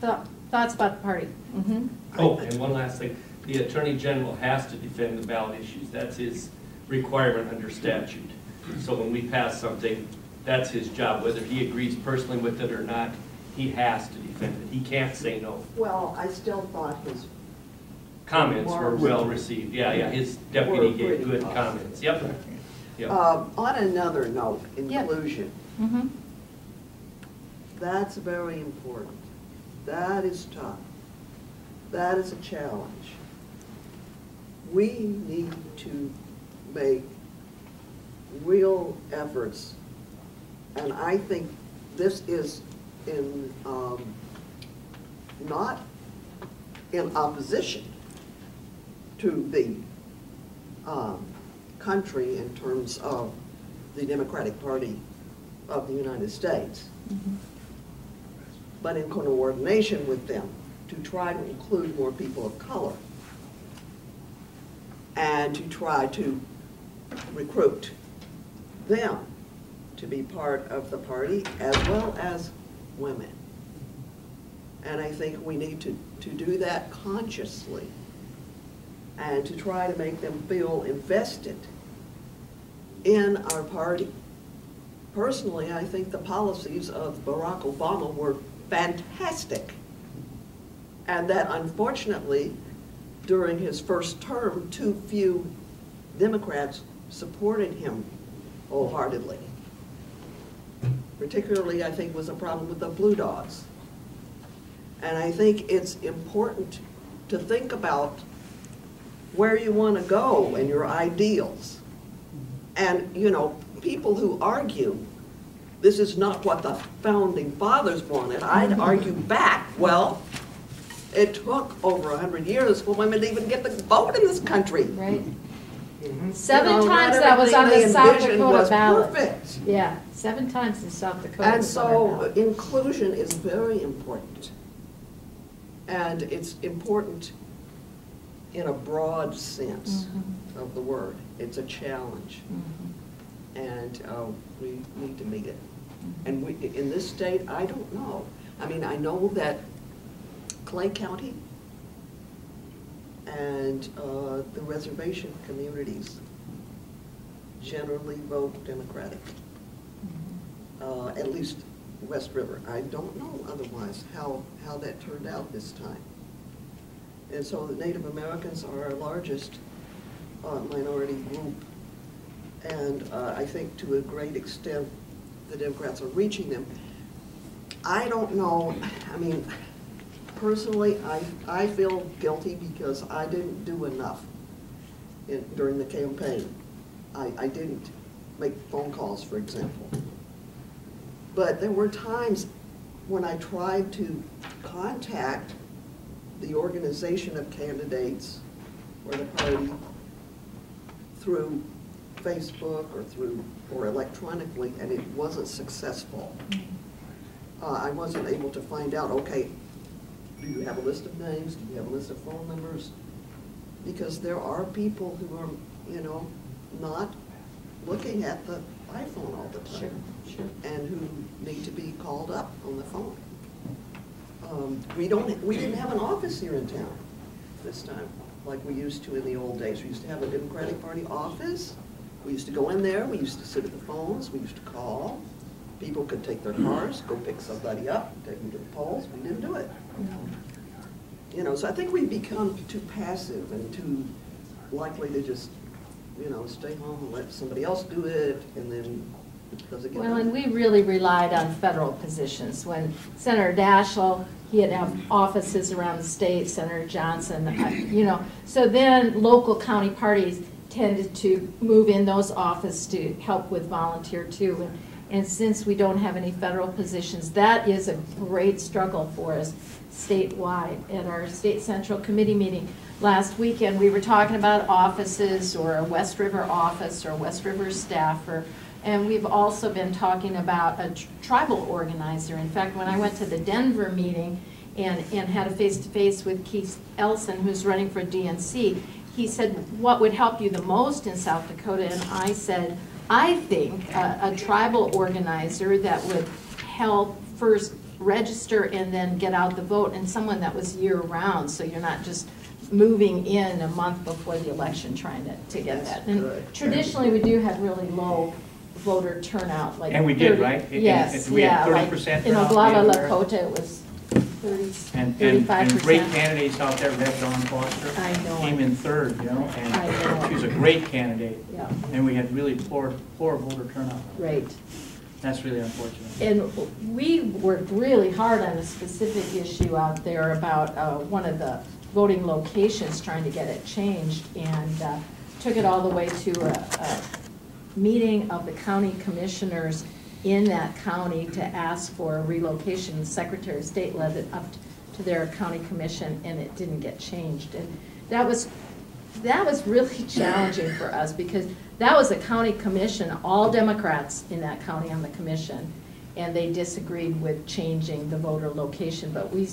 Thought- Thoughts about the party? Mm-hmm. Oh, and one last thing, the Attorney General has to defend the ballot issues, that's his requirement under statute. So when we pass something, that's his job, whether he agrees personally with it or not, he has to defend it, he can't say no. Well, I still thought his, Comments were well received, yeah, yeah, his deputy gave good positive. comments, yep. Yep. uh, on another note, Yeah. inclusion, Mm-hmm. that's very important. That is tough. That is a challenge. We need to make real efforts, and I think this is in, um, not in opposition to the, um, country in terms of the Democratic Party of the United States, but in coordination with them to try to include more people of color and to try to recruit them to be part of the party as well as women. And I think we need to, to do that consciously and to try to make them feel invested in our party. Personally, I think the policies of Barack Obama were fantastic. And that unfortunately, during his first term, too few Democrats supported him wholeheartedly. Particularly, I think, was a problem with the Blue Dogs. And I think it's important to think about where you want to go and your ideals. And, you know, people who argue this is not what the founding fathers wanted, I'd argue back, well, it took over a hundred years for women to even get the vote in this country. Right. Mm-hmm. You Seven know, times that was on the South Dakota ballot. perfect. Yeah, seven times in South Dakota. And was on our so inclusion is very important. And it's important in a broad sense Mhm. of the word. It's a challenge. Mhm. and uh, we need to meet it. And we, in this state, I don't know. I mean, I know that Clay County and uh, the reservation communities generally vote Democratic, uh, at least West River. I don't know otherwise how, how that turned out this time. And so the Native Americans are our largest uh, minority group and uh, I think to a great extent, the Democrats are reaching them. I don't know, I mean, personally, I, I feel guilty because I didn't do enough in, during the campaign. I, I didn't make phone calls, for example. But there were times when I tried to contact the organization of candidates or the party through Facebook or through, or electronically, and it wasn't successful. Uh, I wasn't able to find out, okay, do you have a list of names? Do you have a list of phone numbers? Because there are people who are, you know, not looking at the iPhone all the Sure, time. sure. And who need to be called up on the phone. Um, We don't, we didn't have an office here in town this time, like we used to in the old days. We used to have a Democratic Party office. We used to go in there, we used to sit at the phones, we used to call. People could take their cars, go pick somebody up, take them to the polls. We didn't do it. You know, so I think we've become too passive and too likely to just, you know, stay home and let somebody else do it, and then Well, and we really relied on federal positions. When Senator Daschle, he had offices around the state, Senator Johnson, I- you know. So then local county parties tended to move in those offices to help with volunteer too. And- And since we don't have any federal positions, that is a great struggle for us statewide. At our state central committee meeting last weekend, we were talking about offices or a West River office or West River staffer. And we've also been talking about a tribal organizer. In fact, when I went to the Denver meeting and, and had a face-to-face with Keith Ellison, who's running for DNC, he he said, what would help you the most in South Dakota? And I said, I think a, a tribal organizer that would help first register and then get out the vote, and someone that was year-round, so you're not just moving in a month before the election trying to, to get that. And good. traditionally, we do have really low voter turnout, like. And we did, 30 right? Yes, we had yeah, like 30% In turnout Oglala everywhere. Lakota, it was thirty, And, and, thirty-five and great percent. candidates out there, Bev Dawn Foster. I know Came in third, you know, I and know. she was a great candidate. Yeah, And we had really poor, poor voter turnout. great. That's really unfortunate. And we worked really hard on a specific issue out there about uh, one of the voting locations, trying to get it changed, and uh, took it all the way to a, a meeting of the county commissioners in that county to ask for a relocation. The Secretary of State led it up to their county commission, and it didn't get changed. And that was, that was really challenging for us, because that was a county commission, all Democrats in that county on the commission, and they disagreed with changing the voter location, but we,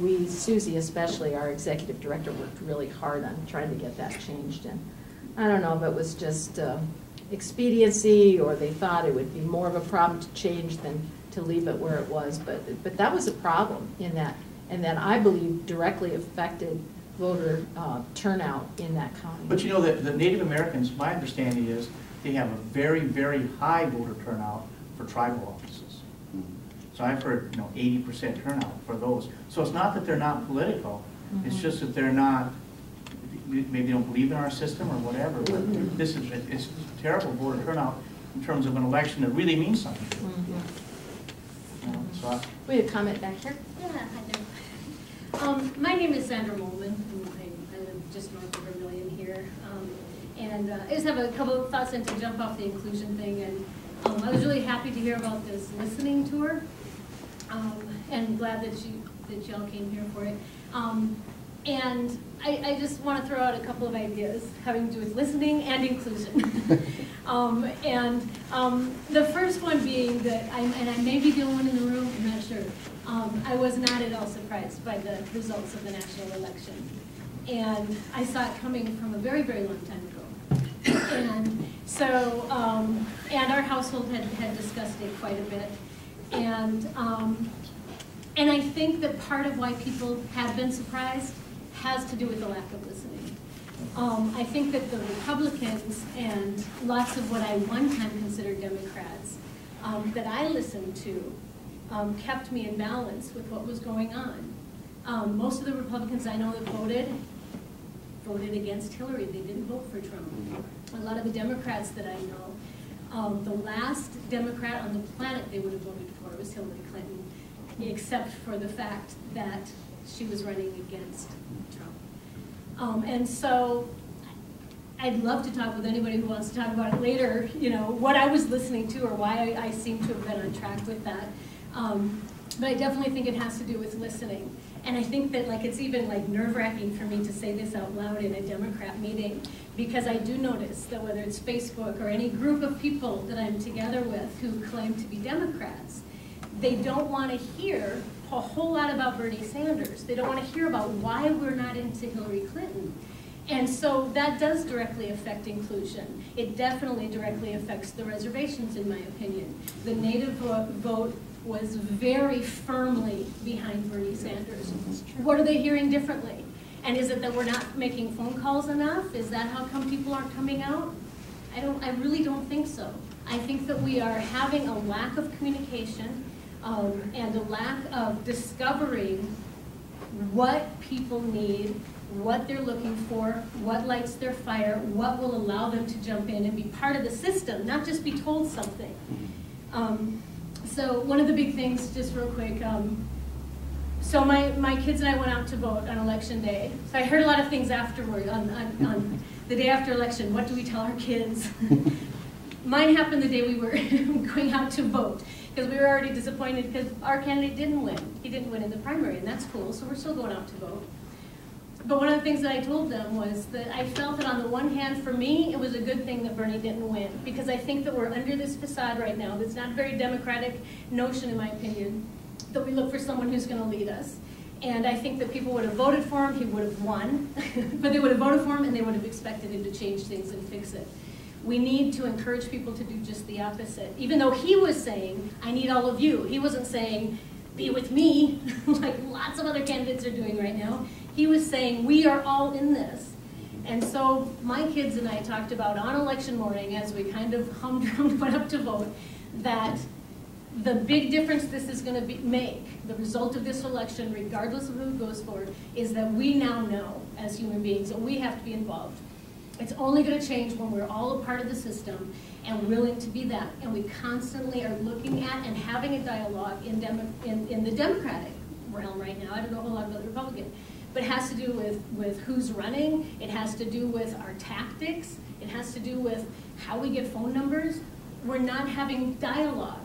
we, Susie especially, our executive director, worked really hard on trying to get that changed, and I don't know if it was just uh, expediency, or they thought it would be more of a problem to change than to leave it where it was, but, but that was a problem in that, and that I believe directly affected voter uh, turnout in that county. But you know, the, the Native Americans, my understanding is, they have a very, very high voter turnout for tribal offices. So I've heard, you know, eighty percent turnout for those. So it's not that they're not political, it's Mhm. just that they're not, maybe they don't believe in our system or whatever, but Mhm. this is, it's terrible voter turnout in terms of an election that really means something. You know, So I, We have a comment back here? Yeah, hi there. Um, my name is Sandra Molman, I, I live just north of Vermillion here. Um, and uh, I just have a couple of thoughts and to jump off the inclusion thing. And um, I was really happy to hear about this listening tour. Um, and glad that you, that y'all came here for it. Um, and I, I just want to throw out a couple of ideas having to do with listening and inclusion. um, and um, the first one being that, I, and I may be the only one in the room, I'm not sure. Um, I was not at all surprised by the results of the national election. And I saw it coming from a very, very long time ago. And so, um, and our household had, had discussed it quite a bit. And, um, and I think that part of why people have been surprised has to do with the lack of listening. Um, I think that the Republicans and lots of what I one time considered Democrats um, that I listened to um, kept me in balance with what was going on. Um, most of the Republicans I know that voted voted against Hillary. They didn't vote for Trump. A lot of the Democrats that I know, um, the last Democrat on the planet they would have voted for was Hillary Clinton, except for the fact that she was running against Trump. Um, and so I'd love to talk with anybody who wants to talk about it later, you know, what I was listening to or why I, I seem to have been on track with that. Um, but I definitely think it has to do with listening. And I think that like it's even like nerve wracking for me to say this out loud in a Democrat meeting because I do notice that whether it's Facebook or any group of people that I'm together with who claim to be Democrats, they don't want to hear a whole lot about Bernie Sanders. They don't want to hear about why we're not into Hillary Clinton. And so that does directly affect inclusion. It definitely directly affects the reservations, in my opinion. The native vote was very firmly behind Bernie Sanders. What are they hearing differently? And is it that we're not making phone calls enough? Is that how come people aren't coming out? I don't, I really don't think so. I think that we are having a lack of communication um, and a lack of discovering what people need, what they're looking for, what lights their fire, what will allow them to jump in and be part of the system, not just be told something. Um, so one of the big things, just real quick, um, so my, my kids and I went out to vote on election day. So I heard a lot of things afterward, on, on, on the day after election. What do we tell our kids? Mine happened the day we were going out to vote because we were already disappointed because our candidate didn't win. He didn't win in the primary, and that's cool, so we're still going out to vote. But one of the things that I told them was that I felt that on the one hand, for me, it was a good thing that Bernie didn't win because I think that we're under this facade right now that's not a very democratic notion, in my opinion, that we look for someone who's going to lead us. And I think that people would have voted for him, he would have won, but they would have voted for him and they would have expected him to change things and fix it. We need to encourage people to do just the opposite. Even though he was saying, I need all of you, he wasn't saying, be with me, like lots of other candidates are doing right now. He was saying, we are all in this. And so my kids and I talked about on election morning, as we kind of humdrum went up to vote, that the big difference this is going to make, the result of this election, regardless of who goes for it, is that we now know as human beings that we have to be involved. It's only going to change when we're all a part of the system and willing to be that. And we constantly are looking at and having a dialogue in, in, in the Democratic realm right now. I don't know a whole lot about the Republican. But it has to do with, with who's running. It has to do with our tactics. It has to do with how we get phone numbers. We're not having dialogue.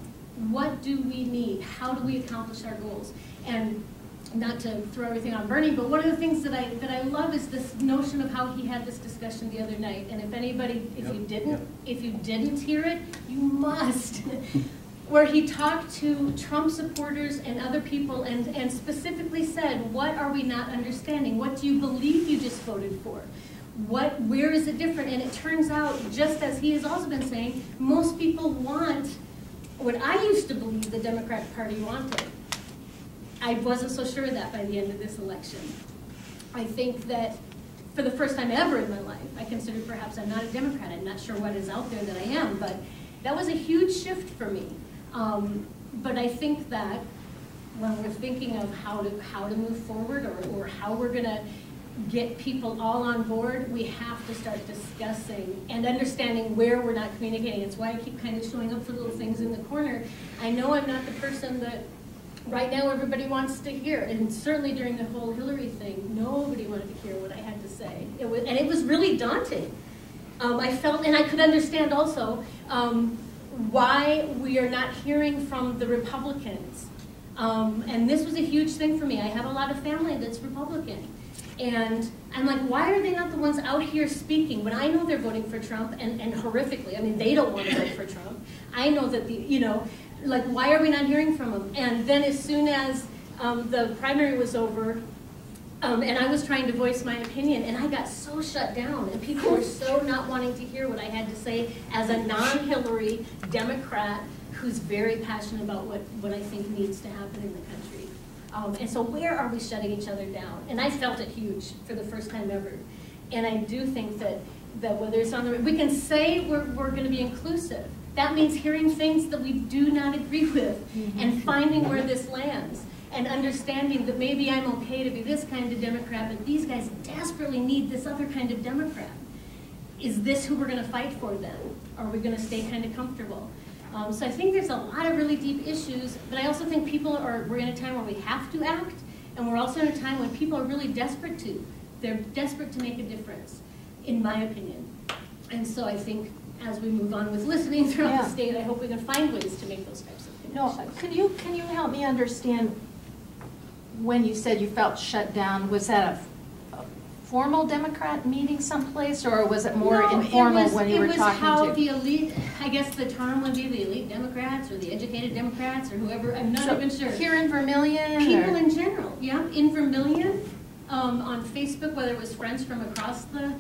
What do we need? How do we accomplish our goals? And not to throw everything on Bernie, but one of the things that I, that I love is this notion of how he had this discussion the other night. And if anybody, if you didn't, if you didn't hear it, you must. Where he talked to Trump supporters and other people and, and specifically said, what are we not understanding? What do you believe you just voted for? What, where is it different? And it turns out, just as he has also been saying, most people want what I used to believe the Democratic Party wanted. I wasn't so sure of that by the end of this election. I think that for the first time ever in my life, I considered perhaps I'm not a Democrat. I'm not sure what is out there that I am, but that was a huge shift for me. Um, but I think that when we're thinking of how to how to move forward or, or how we're going to get people all on board, we have to start discussing and understanding where we're not communicating. It's why I keep kind of showing up for little things in the corner. I know I'm not the person that right now everybody wants to hear, and certainly during the whole Hillary thing, nobody wanted to hear what I had to say. It was, and it was really daunting. Um, I felt, and I could understand also um, why we are not hearing from the Republicans. Um, and this was a huge thing for me. I have a lot of family that's Republican. And I'm like, why are they not the ones out here speaking when I know they're voting for Trump and, and horrifically? I mean, they don't want to vote for Trump. I know that the, you know, like, why are we not hearing from them? And then as soon as um, the primary was over, um, and I was trying to voice my opinion, and I got so shut down, and people were so not wanting to hear what I had to say as a non-Hillary Democrat who's very passionate about what, what I think needs to happen in the country. Um, and so where are we shutting each other down? And I felt it huge for the first time ever. And I do think that, that whether it's on the, we can say we're, we're going to be inclusive. That means hearing things that we do not agree with and finding where this lands and understanding that maybe I'm okay to be this kind of Democrat, but these guys desperately need this other kind of Democrat. Is this who we're going to fight for then? Or are we going to stay kind of comfortable? Um, so I think there's a lot of really deep issues, but I also think people are, we're in a time where we have to act, and we're also in a time when people are really desperate to. They're desperate to make a difference, in my opinion. And so I think as we move on with listening throughout Yeah. the state, I hope we can find ways to make those types of No, can you, can you help me understand when you said you felt shut down, was that a a formal Democrat meeting someplace, or was it more No, it informal was- when you were talking to? It was how the elite, I guess the term would be the elite Democrats or the educated Democrats or whoever, I'm not So, even sure. Here in Vermillion? People or- in general, yeah, in Vermillion, um, on Facebook, whether it was friends from across the,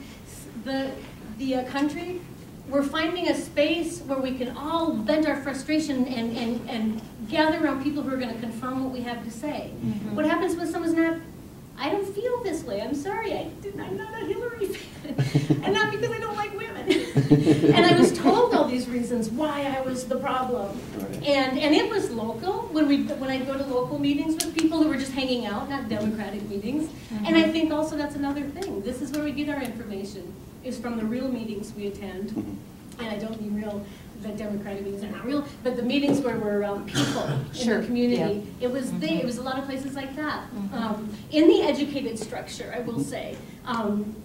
the, the uh, country, we're finding a space where we can all vent our frustration and, and, and gather around people who are gonna confirm what we have to say. Mhm. What happens when someone's not, I don't feel this way, I'm sorry, I didn't, I'm not a Hillary fan, and not because I don't like women. And I was told all these reasons why I was the problem. And, and it was local, when we, when I go to local meetings with people who were just hanging out, not democratic meetings. And I think also that's another thing, this is where we get our information, is from the real meetings we attend. And I don't mean real, the democratic meetings are not real, but the meetings where we're around people in Sure, the community. It was they, it was a lot of places like that. Um, In the educated structure, I will say, um,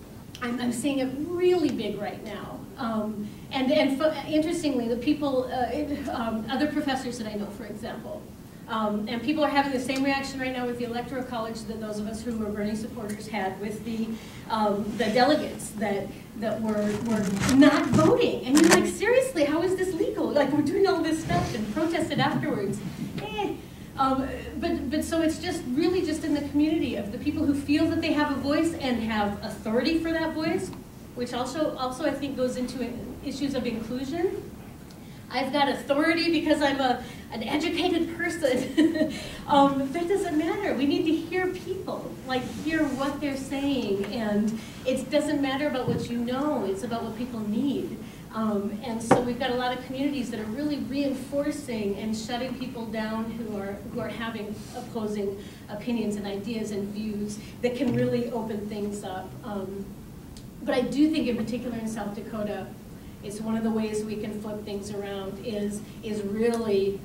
I'm, I'm seeing it really big right now. Um, and and fo- interestingly, the people, uh, it, um, other professors that I know, for example, um, and people are having the same reaction right now with the electoral college that those of us who were Bernie supporters had with the um, the delegates that that were were not voting. And you're like, seriously, how is this legal? Like we're doing all this stuff and protested afterwards. Eh. Um, but, but so it's just really just in the community of the people who feel that they have a voice and have authority for that voice, which also, also I think goes into issues of inclusion. I've got authority because I'm a, an educated person. um, that doesn't matter. We need to hear people, like hear what they're saying. And it doesn't matter about what you know, it's about what people need. Um, and so we've got a lot of communities that are really reinforcing and shutting people down who are, who are having opposing opinions and ideas and views that can really open things up. Um, but I do think in particular in South Dakota, it's one of the ways we can flip things around is, is really,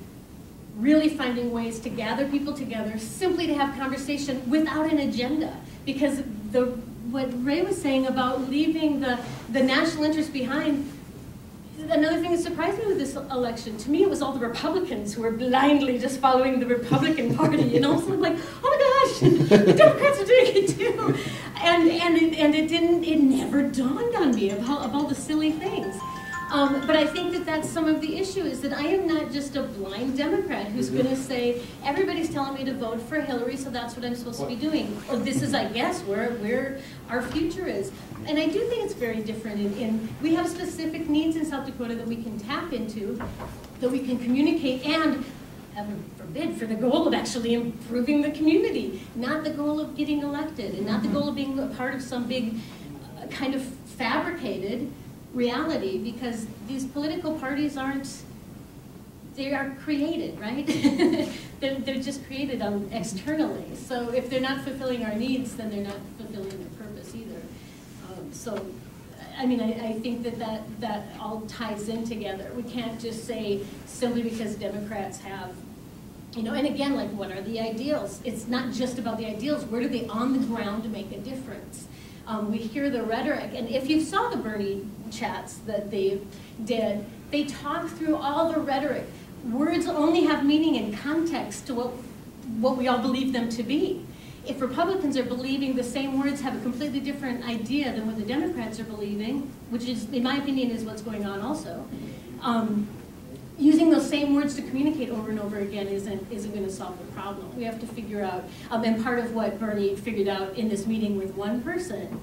really finding ways to gather people together simply to have conversation without an agenda. Because the, what Ray was saying about leaving the, the national interest behind, another thing that surprised me with this election, to me it was all the Republicans who were blindly just following the Republican Party, and know, so I'm like, oh my gosh, the Democrats are doing it too. And, and, it, and it didn't, it never dawned on me of all the silly things. Um, but I think that that's some of the issue is that I am not just a blind Democrat who's going to say, everybody's telling me to vote for Hillary, so that's what I'm supposed to be doing. Or this is, I guess, where, where our future is. And I do think it's very different in, in, we have specific needs in South Dakota that we can tap into, that we can communicate, and heaven forbid, for the goal of actually improving the community, not the goal of getting elected, and not the goal of being a part of some big uh, kind of fabricated reality, because these political parties aren't, they are created, right? they're, they're just created um, externally. So if they're not fulfilling our needs, then they're not fulfilling their purpose either. Um, so, I mean, I, I think that, that that all ties in together. We can't just say simply because Democrats have, you know, and again, like what are the ideals? It's not just about the ideals. Where do they on the ground to make a difference? Um, we hear the rhetoric, and if you saw the Bernie chats that they did, they talk through all the rhetoric. Words only have meaning in context to what, what we all believe them to be. If Republicans are believing the same words have a completely different idea than what the Democrats are believing, which is, in my opinion, is what's going on also, um, using those same words to communicate over and over again isn't, isn't going to solve the problem. We have to figure out, um, and part of what Bernie figured out in this meeting with one person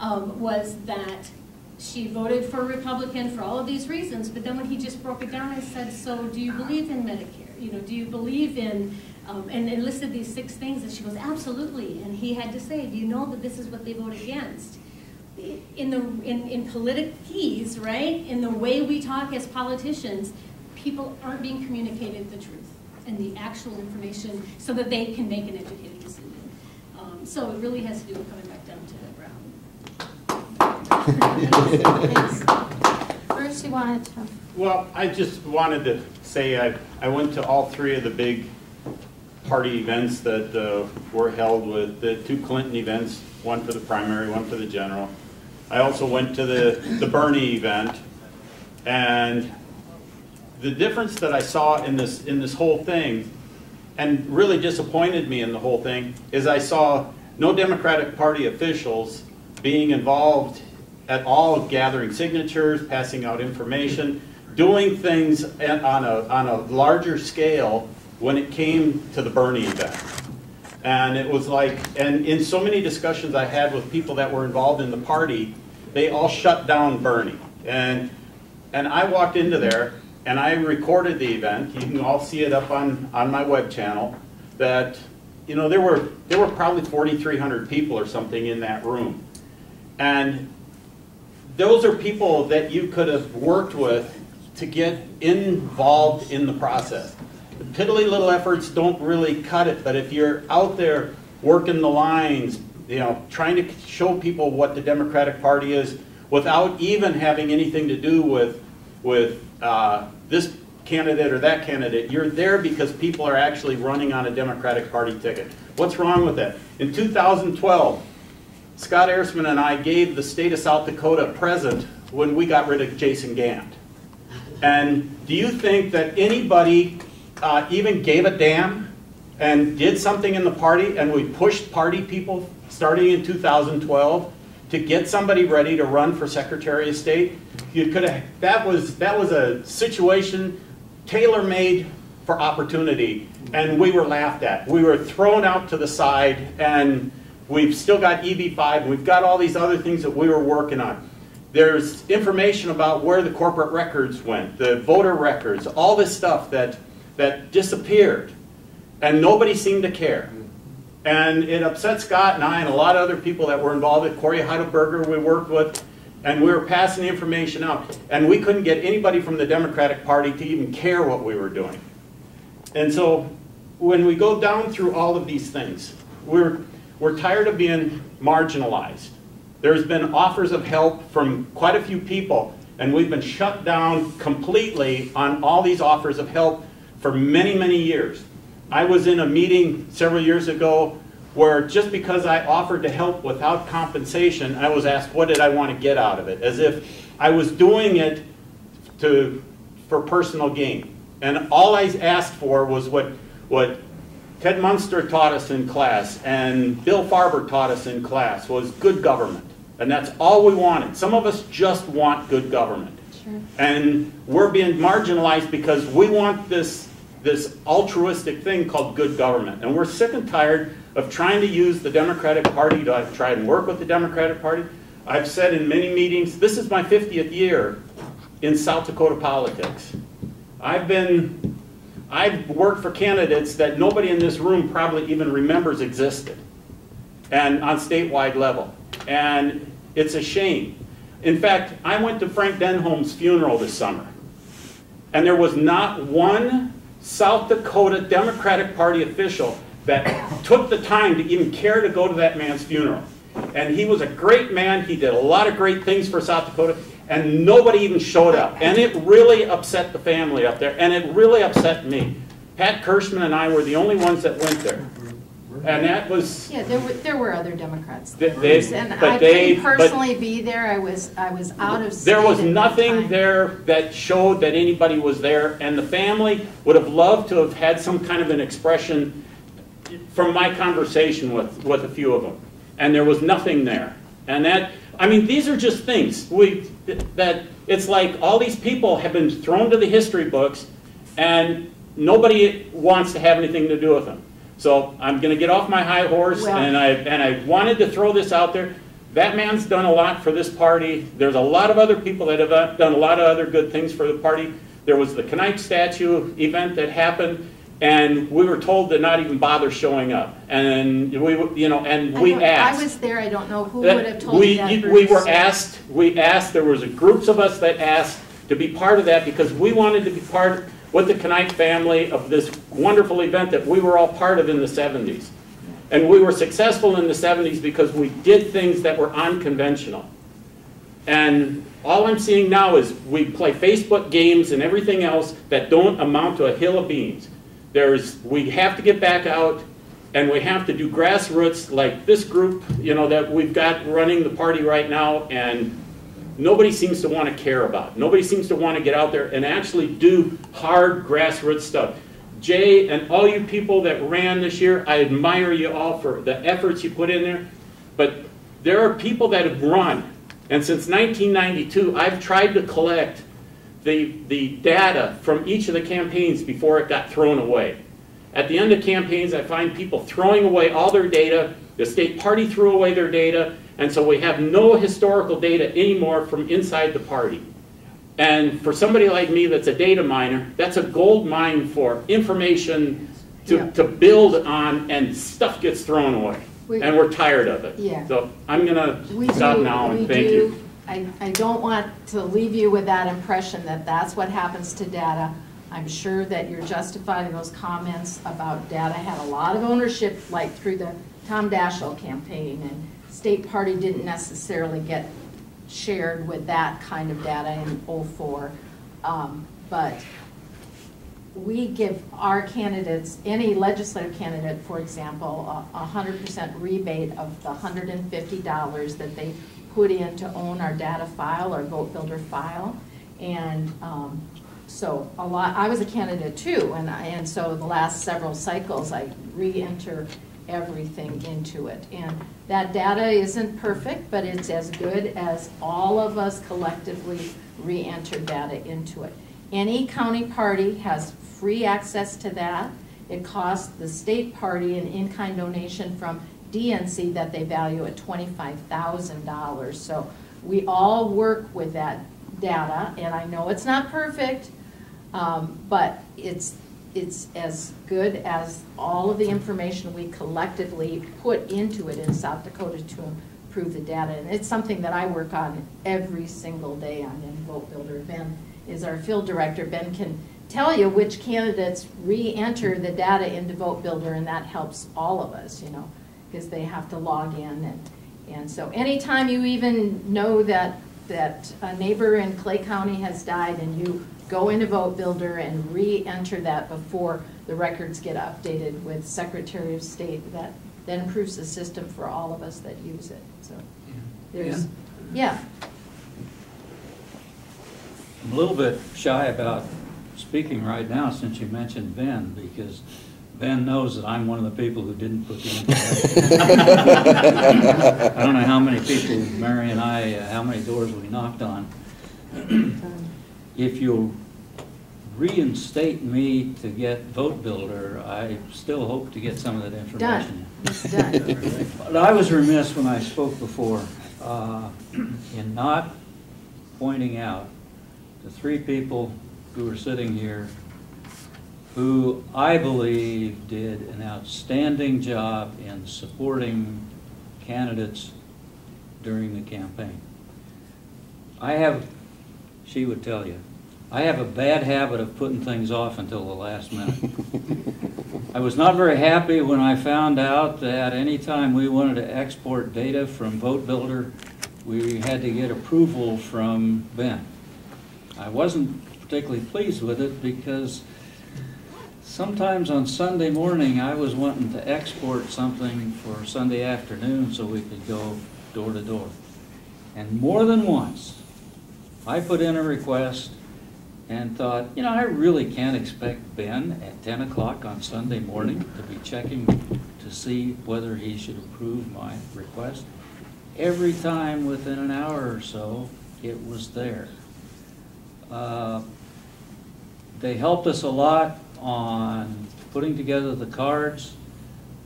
um, was that she voted for Republican for all of these reasons, but then when he just broke it down and said, so do you believe in Medicare? You know, do you believe in, um, and, and listed these six things, and she goes, absolutely. And he had to say, do you know that this is what they vote against? In the in, in politicese, right? In the way we talk as politicians, people aren't being communicated the truth and the actual information so that they can make an educated decision. Um, so it really has to do with coming back down to the ground. Bruce, you wanted to? Well, I just wanted to say I, I went to all three of the big party events that uh, were held with the two Clinton events, one for the primary, one for the general. I also went to the, the Bernie event, and the difference that I saw in this in this whole thing, and really disappointed me in the whole thing, is I saw no Democratic Party officials being involved at all gathering signatures, passing out information, doing things on a, on a larger scale when it came to the Bernie event. And it was like, and in so many discussions I had with people that were involved in the party, they all shut down Bernie. And, and I walked into there and I recorded the event. You can all see it up on, on my web channel. That, you know, there were, there were probably 4,300 people or something in that room. And those are people that you could have worked with to get involved in the process. The piddly little efforts don't really cut it, but if you're out there working the lines, you know, trying to show people what the Democratic Party is without even having anything to do with, with uh, this candidate or that candidate. You're there because people are actually running on a Democratic Party ticket. What's wrong with that? In 2012, Scott Ehrisman and I gave the state of South Dakota a present when we got rid of Jason Gant. And do you think that anybody uh, even gave a damn and did something in the party and we pushed party people starting in 2012 to get somebody ready to run for Secretary of State? You could have, that was, that was a situation tailor-made for opportunity, and we were laughed at. We were thrown out to the side, and we've still got EB5, and we've got all these other things that we were working on. There's information about where the corporate records went, the voter records, all this stuff that, that disappeared, and nobody seemed to care. And it upset Scott and I and a lot of other people that were involved. At Cory Heidelberger we worked with, and we were passing the information out. And we couldn't get anybody from the Democratic Party to even care what we were doing. And so when we go down through all of these things, we're, we're tired of being marginalized. There's been offers of help from quite a few people, and we've been shut down completely on all these offers of help for many, many years. I was in a meeting several years ago where just because I offered to help without compensation, I was asked what did I want to get out of it, as if I was doing it to, for personal gain. And all I asked for was what, what Ted Munster taught us in class and Bill Farber taught us in class was good government. And that's all we wanted. Some of us just want good government. Sure. And we're being marginalized because we want this, this altruistic thing called good government. And we're sick and tired of trying to use the Democratic Party to try and work with the Democratic Party. I've said in many meetings, this is my 50th year in South Dakota politics. I've been, I've worked for candidates that nobody in this room probably even remembers existed, and on statewide level. And it's a shame. In fact, I went to Frank Denholm's funeral this summer, and there was not one South Dakota Democratic Party official that took the time to even care to go to that man's funeral. And he was a great man. He did a lot of great things for South Dakota and nobody even showed up. And it really upset the family up there, and it really upset me. Pat Kirschman and I were the only ones that went there. And that was, Yeah, there were, there were other Democrats They- there. they- And but I they- couldn't personally be there, I was, I was out of there was nothing there that showed that anybody was there, and the family would have loved to have had some kind of an expression from my conversation with, with a few of them. And there was nothing there. And that, I mean, these are just things we, that, it's like all these people have been thrown to the history books, and nobody wants to have anything to do with them. So I'm gonna get off my high horse, Well- and I, and I wanted to throw this out there. That man's done a lot for this party. There's a lot of other people that have uh, done a lot of other good things for the party. There was the Kneip statue event that happened, and we were told to not even bother showing up. And we, you know, and I we asked. I was there, I don't know who would have told we, you that. We were asked, we asked, there was groups of us that asked to be part of that because we wanted to be part with the Kneip family of this wonderful event that we were all part of in the 70s. And we were successful in the 70s because we did things that were unconventional. And all I'm seeing now is we play Facebook games and everything else that don't amount to a hill of beans. There's, we have to get back out and we have to do grassroots like this group, you know, that we've got running the party right now and nobody seems to want to care about. Nobody seems to want to get out there and actually do hard grassroots stuff. Jay and all you people that ran this year, I admire you all for the efforts you put in there. But there are people that have run, and since 1992, I've tried to collect the, the data from each of the campaigns before it got thrown away. At the end of campaigns, I find people throwing away all their data. The state party threw away their data, and so we have no historical data anymore from inside the party. And for somebody like me that's a data miner, that's a gold mine for information to, Yeah. to build on, and stuff gets thrown away. We- And we're tired of it. Yeah. So I'm gonna stop do- now and thank do- you. I, I don't want to leave you with that impression that that's what happens to data. I'm sure that you're justified in those comments about data had a lot of ownership, like through the Tom Daschle campaign, and state party didn't necessarily get shared with that kind of data in '04. Um, But we give our candidates, any legislative candidate, for example, a hundred percent rebate of the hundred and fifty dollars that they put in to own our data file, our vote builder file. And um, so a lot, I was a candidate too, and I, and so the last several cycles, I re-enter everything into it. And that data isn't perfect, but it's as good as all of us collectively re-enter data into it. Any county party has free access to that. It costs the state party an in-kind donation from DNC that they value at twenty-five thousand dollars. So we all work with that data, and I know it's not perfect, um, but it's, it's as good as all of the information we collectively put into it in South Dakota to improve the data. And it's something that I work on every single day on in Vote Builder. Ben is our field director. Ben can tell you which candidates re-enter the data into Vote Builder, and that helps all of us, you know, because they have to log in. And, and so anytime you even know that, that a neighbor in Clay County has died and you go into Vote Builder and re-enter that before the records get updated with Secretary of State, that, that improves the system for all of us that use it, so. There's, yeah, I'm a little bit shy about speaking right now since you mentioned Ben, because Ben knows that I'm one of the people who didn't put the information. I don't know how many people, Mary and I, uh, how many doors we knocked on. If you'll reinstate me to get Vote Builder, I still hope to get some of that information. done, it's done. But I was remiss when I spoke before uh, in not pointing out the three people who are sitting here who I believe did an outstanding job in supporting candidates during the campaign. I have, she would tell you, I have a bad habit of putting things off until the last minute. I was not very happy when I found out that anytime we wanted to export data from Vote Builder, we had to get approval from Ben. I wasn't particularly pleased with it because sometimes on Sunday morning, I was wanting to export something for Sunday afternoon so we could go door to door. And more than once, I put in a request and thought, you know, I really can't expect Ben at 10 o'clock on Sunday morning to be checking to see whether he should approve my request. Every time within an hour or so, it was there. Uh, They helped us a lot on putting together the cards,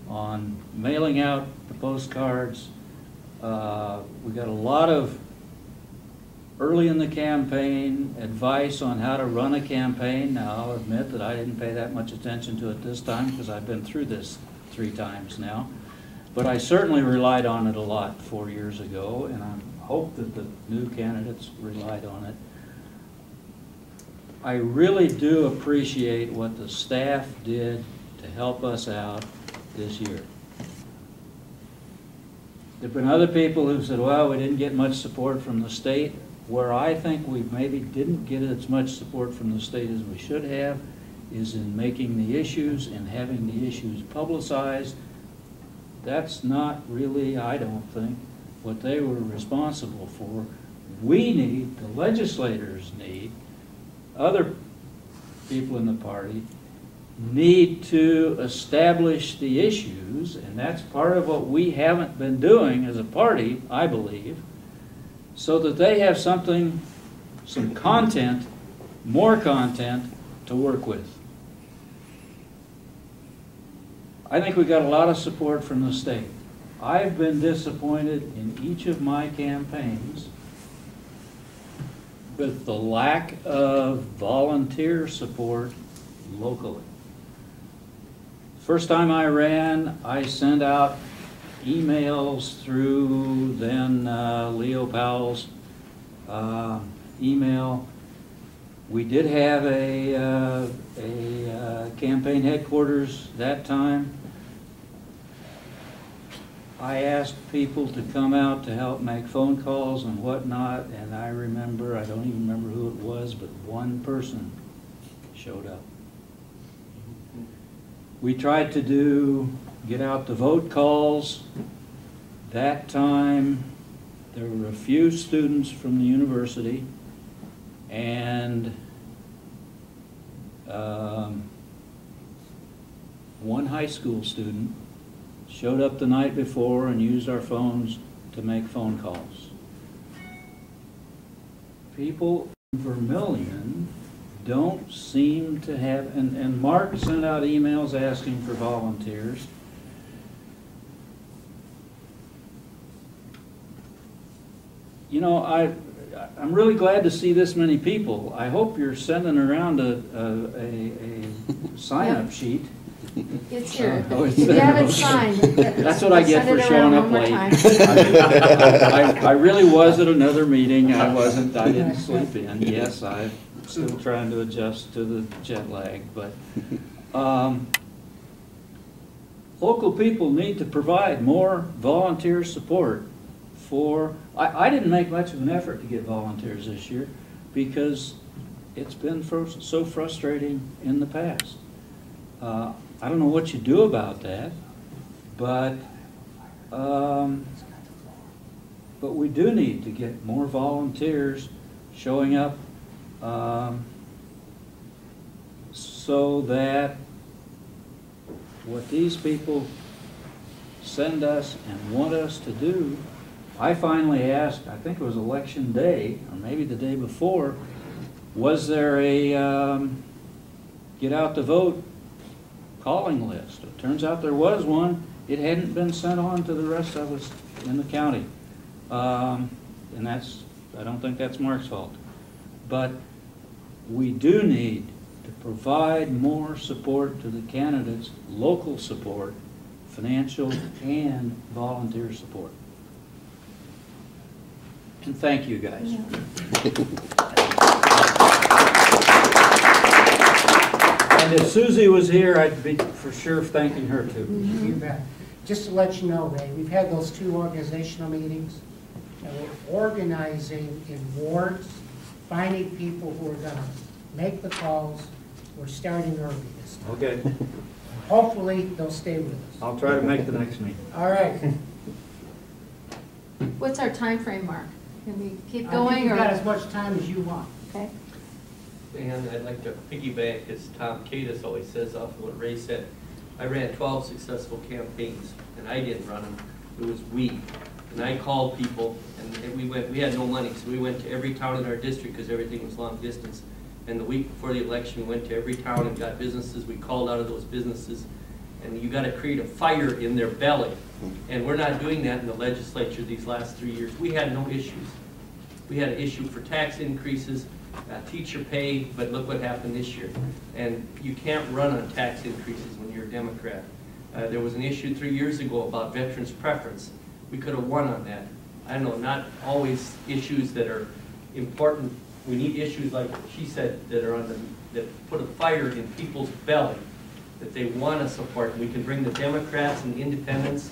on mailing out the postcards. Uh, We got a lot of early in the campaign, advice on how to run a campaign. Now, I'll admit that I didn't pay that much attention to it this time because I've been through this three times now. But I certainly relied on it a lot four years ago, and I hope that the new candidates relied on it. I really do appreciate what the staff did to help us out this year. There've been other people who said, well, we didn't get much support from the state. Where I think we maybe didn't get as much support from the state as we should have is in making the issues and having the issues publicized. That's not really, I don't think, what they were responsible for. We need, the legislators need, other people in the party need to establish the issues, and that's part of what we haven't been doing as a party, I believe, so that they have something, some content, more content to work with. I think we got a lot of support from the state. I've been disappointed in each of my campaigns with the lack of volunteer support locally. First time I ran, I sent out emails through then uh, Leo Powell's uh, email. We did have a, uh, a uh, campaign headquarters that time. I asked people to come out to help make phone calls and whatnot, and I remember, I don't even remember who it was, but one person showed up. We tried to do, get out the vote calls. That time, there were a few students from the university, and um, one high school student showed up the night before and used our phones to make phone calls. People in Vermillion don't seem to have, and, and Mark sent out emails asking for volunteers. You know, I, I'm really glad to see this many people. I hope you're sending around a, a, a, a sign-up sheet. It's here. Oh, it's If you haven't signed. That's what I get for showing up late. time. I, I really was at another meeting, I wasn't, I didn't sleep in. Yes, I'm still trying to adjust to the jet lag, but, um, local people need to provide more volunteer support I, I didn't make much of an effort to get volunteers this year because it's been fro- so frustrating in the past. Uh, I don't know what you do about that, but, um, but we do need to get more volunteers showing up, um, so that what these people send us and want us to do, I finally asked, I think it was election day, or maybe the day before, was there a, um, get out the vote calling list? It turns out there was one, it hadn't been sent on to the rest of us in the county. Um, and that's, I don't think that's Mark's fault. But we do need to provide more support to the candidates, local support, financial and volunteer support. And thank you, guys. And if Susie was here, I'd be for sure thanking her too. Mm-hmm. You bet. Just to let you know, Ray, we've had those two organizational meetings, and we're organizing in wards, finding people who are gonna make the calls. We're starting early this time. Okay, Hopefully, they'll stay with us. I'll try to make the next meeting. All right. What's our time frame, Mark? Can we keep I think going you've or? got as much time as you want. Okay. And I'd like to piggyback, as Tom Kadis always says, off of what Ray said. I ran twelve successful campaigns, and I didn't run them, it was we. And I called people, and and we went, we had no money, so we went to every town in our district, because everything was long distance. And the week before the election, we went to every town and got businesses, we called out of those businesses. And you gotta create a fire in their belly. And we're not doing that in the legislature these last three years. We had no issues. We had an issue for tax increases, uh, teacher pay, but look what happened this year. And you can't run on tax increases when you're a Democrat. Uh, There was an issue three years ago about veterans' preference. We could have won on that. I know, not always issues that are important. We need issues like she said that are on the, that put a fire in people's belly, that they want to support. We can bring the Democrats and the independents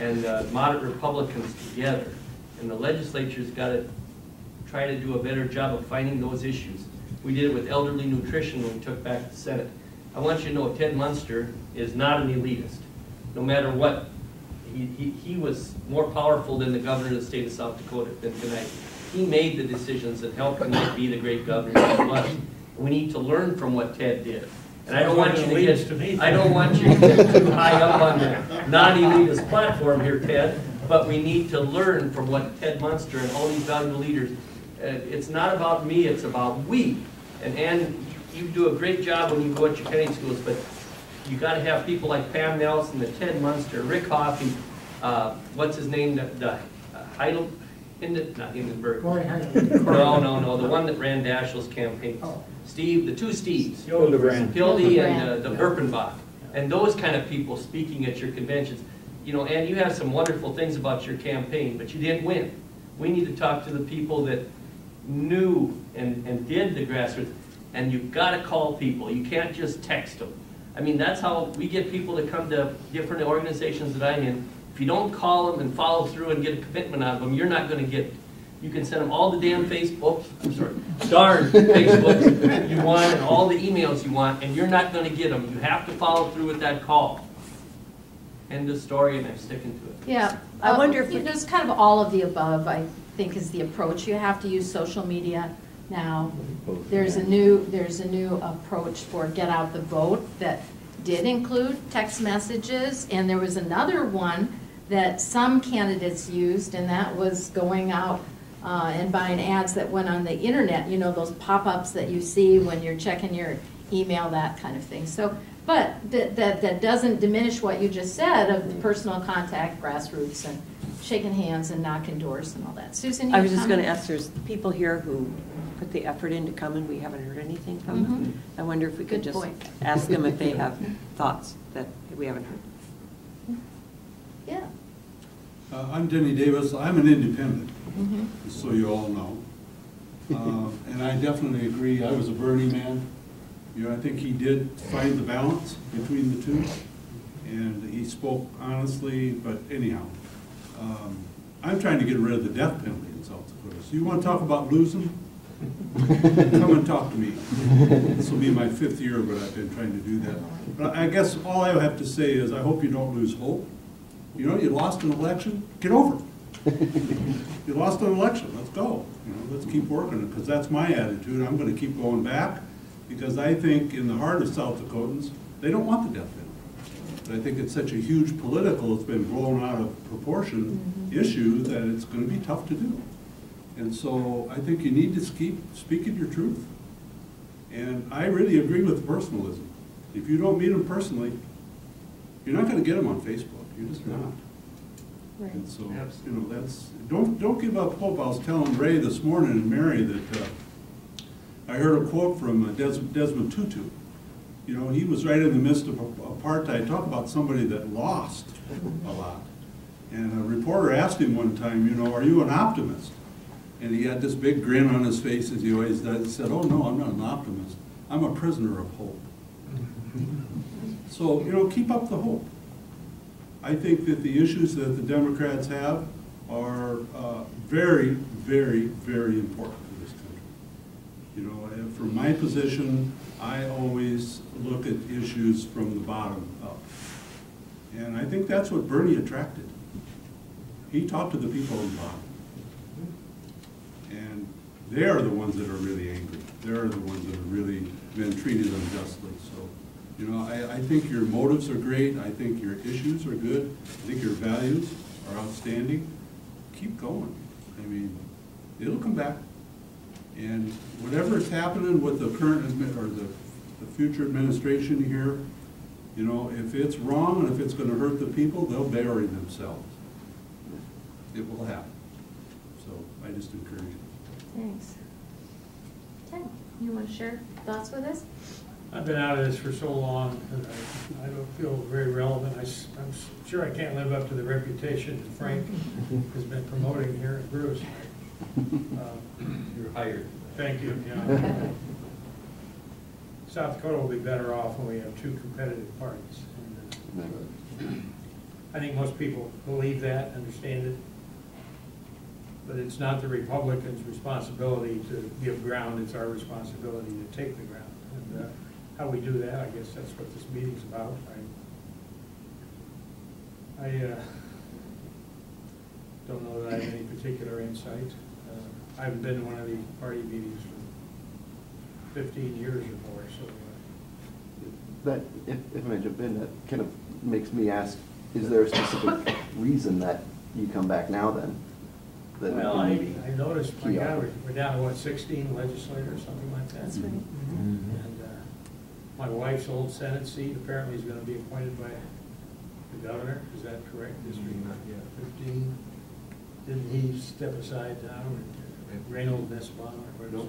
and uh, moderate Republicans together. And the legislature's got to try to do a better job of finding those issues. We did it with elderly nutrition when we took back the Senate. I want you to know Ted Munster is not an elitist, no matter what. He, he, he was more powerful than the governor of the state of South Dakota than tonight. He made the decisions that helped him be the great governor he was. We need to learn from what Ted did. And I don't want you to get, I don't want you to get too high up on the non-elitist platform here, Ted, but we need to learn from what Ted Munster and all these valuable leaders, uh, it's not about me, it's about we. And Ann, you do a great job when you go at your schools, but you gotta have people like Pam Nelson, the Ted Munster, Rick Hauffe, uh, what's his name, the, the uh, Heidel, Hinden, not Hindenburg. Corey Heidel. No, no, no, the one that ran Daschle's campaigns. Oh. Steve, the two Steves. Hildebrand. Hildy and uh, the Herpenbach. And those kind of people speaking at your conventions. You know, and you have some wonderful things about your campaign, but you didn't win. We need to talk to the people that knew and, and did the grassroots. And you've got to call people. You can't just text them. I mean, that's how we get people to come to different organizations that I'm in. If you don't call them and follow through and get a commitment out of them, you're not going to get it. You can send them all the damn Facebook, I'm sorry, darn Facebooks you want and all the emails you want, and you're not going to get them. You have to follow through with that call. End of story, and I'm sticking to it. Yeah. I uh, wonder if you we- know, It's kind of all of the above, I think, is the approach. You have to use social media now. There's a new, there's a new approach for Get Out the Vote that did include text messages, and there was another one that some candidates used, and that was going out uh, and buying ads that went on the internet, you know, those pop-ups that you see when you're checking your email, that kind of thing. So, but that, that, that doesn't diminish what you just said of the personal contact, grassroots, and shaking hands and knocking doors and all that. Susan, you I was just going to ask, there's people here who put the effort in to come and we haven't heard anything from them. I wonder if we could Good just point. ask them if they have thoughts that we haven't heard. Yeah. Uh, I'm Denny Davis, I'm an independent, Mhm. so you all know. Uh, And I definitely agree, I was a Bernie man. You know, I think he did find the balance between the two, and he spoke honestly, but anyhow. um, I'm trying to get rid of the death penalty in South Dakota. So you want to talk about losing? Come and talk to me. This will be my fifth year, but I've been trying to do that. But I guess all I have to say is, I hope you don't lose hope. You know, you lost an election, get over it. You lost an election, let's go. You know, let's keep working it, because that's my attitude. I'm gonna keep going back, because I think in the heart of South Dakotans, they don't want the death penalty. But I think it's such a huge political, it's been blown out of proportion mm-hmm. issue that it's gonna be tough to do. And so I think you need to keep speaking your truth. And I really agree with personalism. If you don't meet them personally, you're not gonna get them on Facebook, you're just not. And so, you know, that's, don't, don't give up hope. I was telling Ray this morning and Mary that, uh, I heard a quote from uh, Des- Desmond Tutu. You know, he was right in the midst of apartheid, talk about somebody that lost a lot. And a reporter asked him one time, you know, are you an optimist? And he had this big grin on his face as he always does. He said, oh, no, I'm not an optimist. I'm a prisoner of hope. So, you know, keep up the hope. I think that the issues that the Democrats have are uh, very, very, very important to this country. You know, from my position, I always look at issues from the bottom up. And I think that's what Bernie attracted. He talked to the people on the bottom. And they are the ones that are really angry. They're the ones that have really been treated unjustly, so. You know, I, I think your motives are great, I think your issues are good, I think your values are outstanding. Keep going. I mean, it'll come back. And whatever is happening with the current, or the, the future administration here, you know, if it's wrong and if it's gonna hurt the people, they'll bury themselves. It will happen. So I just encourage you. Thanks. Ted, you want to share thoughts with us? I've been out of this for so long, that I, I don't feel very relevant. I, am sure I can't live up to the reputation that Frank has been promoting here at Bruce. Uh, You're hired. Thank you, yeah. South Dakota will be better off when we have two competitive parties. And, uh, I think most people believe that, understand it. But it's not the Republicans' responsibility to give ground, it's our responsibility to take the ground. And uh, how we do that, I guess that's what this meeting's about. I, I uh, don't know that I have any particular insight. Uh, I haven't been to one of these party meetings for fifteen years or more, so. uh, That, if, if I may jump in, that kind of makes me ask, is there a specific reason that you come back now then? That Well, I, maybe I noticed, my key God, up? we're, we're down to what, sixteen legislators, something like that? That's right. And, uh, my wife's old Senate seat apparently is gonna be appointed by the governor, is that correct? District fifteen? Didn't he step aside now, or Reynold Nessbaum, or whatever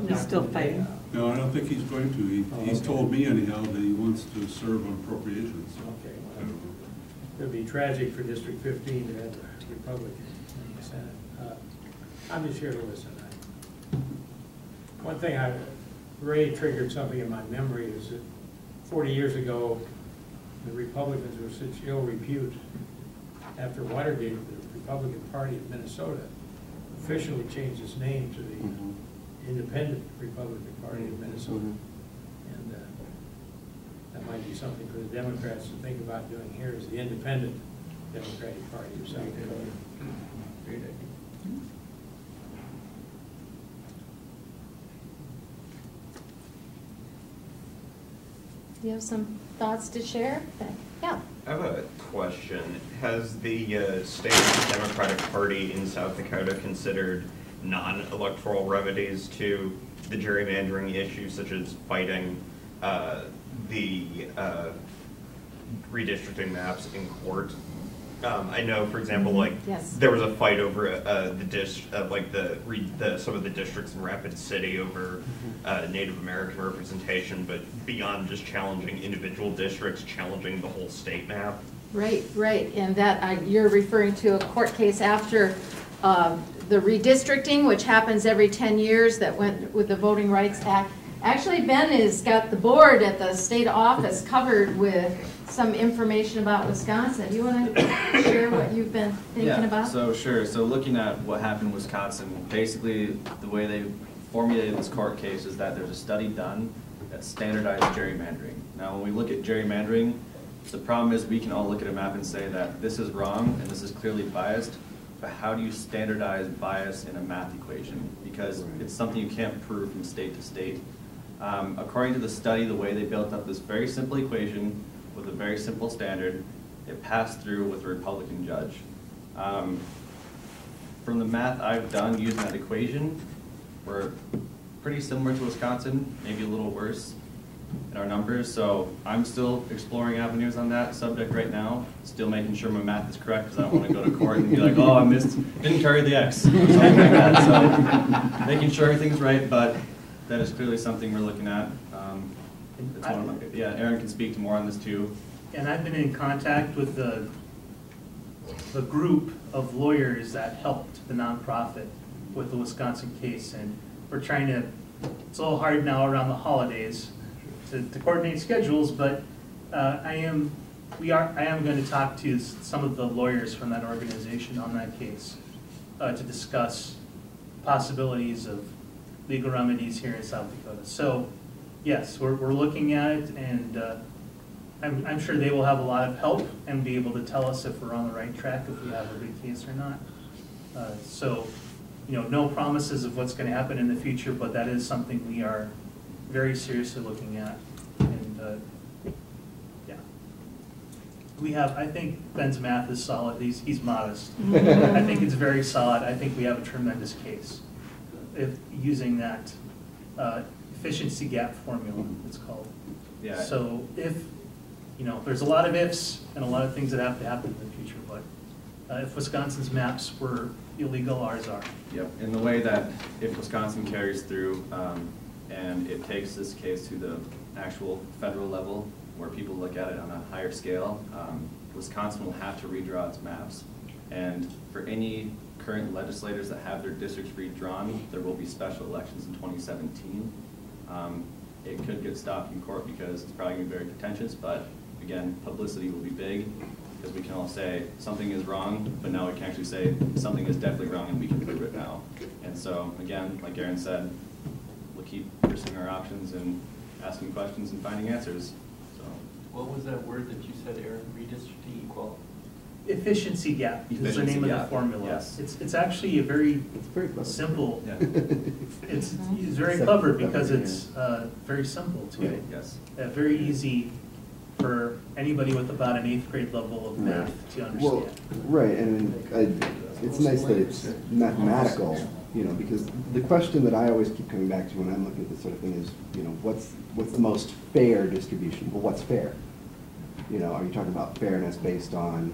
his? He's still fighting. No, I don't think he's going to. He, Oh, he's okay. told me anyhow that he wants to serve on appropriations. Okay, well, it'd be tragic for District fifteen to have a Republican in the Senate. Uh, I'm just here to listen. I- One thing I, Ray triggered something in my memory is that forty years ago, the Republicans were such ill repute after Watergate, the Republican Party of Minnesota officially changed its name to the Mhm. Independent Republican Party of Minnesota. Mhm. And uh, that might be something for the Democrats to think about doing here, is the Independent Democratic Party of South Dakota. Great idea. Do you have some thoughts to share? Yeah. I have a question. Has the uh, state Democratic Party in South Dakota considered non-electoral remedies to the gerrymandering issue, such as fighting uh, the uh, redistricting maps in court? Um, I know, for example, like, Yes. there was a fight over uh, the dis, uh, like the, re- the, some of the districts in Rapid City over uh, Native American representation, but beyond just challenging individual districts, challenging the whole state map. Right, right, and that, you're referring to a court case after um, the redistricting, which happens every 10 years, that went with the Voting Rights Act. Actually, Ben has got the board at the state office covered with some information about Wisconsin. Do You want to share what you've been thinking Yeah, about? So sure, so looking at what happened in Wisconsin, basically the way they formulated this court case is that there's a study done that standardized gerrymandering. Now, when we look at gerrymandering, the problem is we can all look at a map and say that this is wrong and this is clearly biased, but how do you standardize bias in a math equation? Because it's something you can't prove from state to state. Um, according to the study, the way they built up this very simple equation with a very simple standard, it passed through with a Republican judge. Um, from the math I've done using that equation, we're pretty similar to Wisconsin, maybe a little worse in our numbers. So I'm still exploring avenues on that subject right now, still making sure my math is correct because I don't want to go to court and be like, oh, I missed, didn't carry the X, like. So making sure everything's right, but that is clearly something we're looking at. It's one of my, yeah, Aaron can speak to more on this too. And I've been in contact with the, the group of lawyers that helped the nonprofit with the Wisconsin case, and we're trying to, it's a little hard now around the holidays to, to coordinate schedules, but uh, I am, we are, I am going to talk to s- some of the lawyers from that organization on that case uh, to discuss possibilities of legal remedies here in South Dakota. So, yes, we're, we're looking at it, and uh, I'm, I'm sure they will have a lot of help and be able to tell us if we're on the right track, if we have a good case or not. Uh, So, you know, no promises of what's gonna happen in the future, but that is something we are very seriously looking at. And, uh, yeah. We have, I think Ben's math is solid, he's, he's modest. I think it's very solid, I think we have a tremendous case. If, using that uh, efficiency gap formula, it's called. Yeah. So if, you know, there's a lot of ifs and a lot of things that have to happen in the future, but uh, if Wisconsin's maps were illegal, ours are. Yep, in the way that if Wisconsin carries through um, and it takes this case to the actual federal level where people look at it on a higher scale, um, Wisconsin will have to redraw its maps. And for any current legislators that have their districts redrawn, there will be special elections in 2017. Um, It could get stopped in court because it's probably going to be very contentious, but again, publicity will be big because we can all say something is wrong, but now we can actually say something is definitely wrong and we can prove it now. And so, again, like Aaron said, we'll keep pursuing our options and asking questions and finding answers, so. What was that word that you said, Aaron, redistricting equal? Efficiency gap is the Efficiency name of the formula. yes. It's, it's actually a very very clever. simple, Yeah. it's, it's very Except clever because clever, it's uh, very simple too. Yes. Uh, Very easy for anybody with about an eighth grade level of math to understand. Well, understand. right, and I, it's nice that it's mathematical, you know, because the question that I always keep coming back to when I'm looking at this sort of thing is, you know, what's, what's the most fair distribution? Well, what's fair? You know, are you talking about fairness based on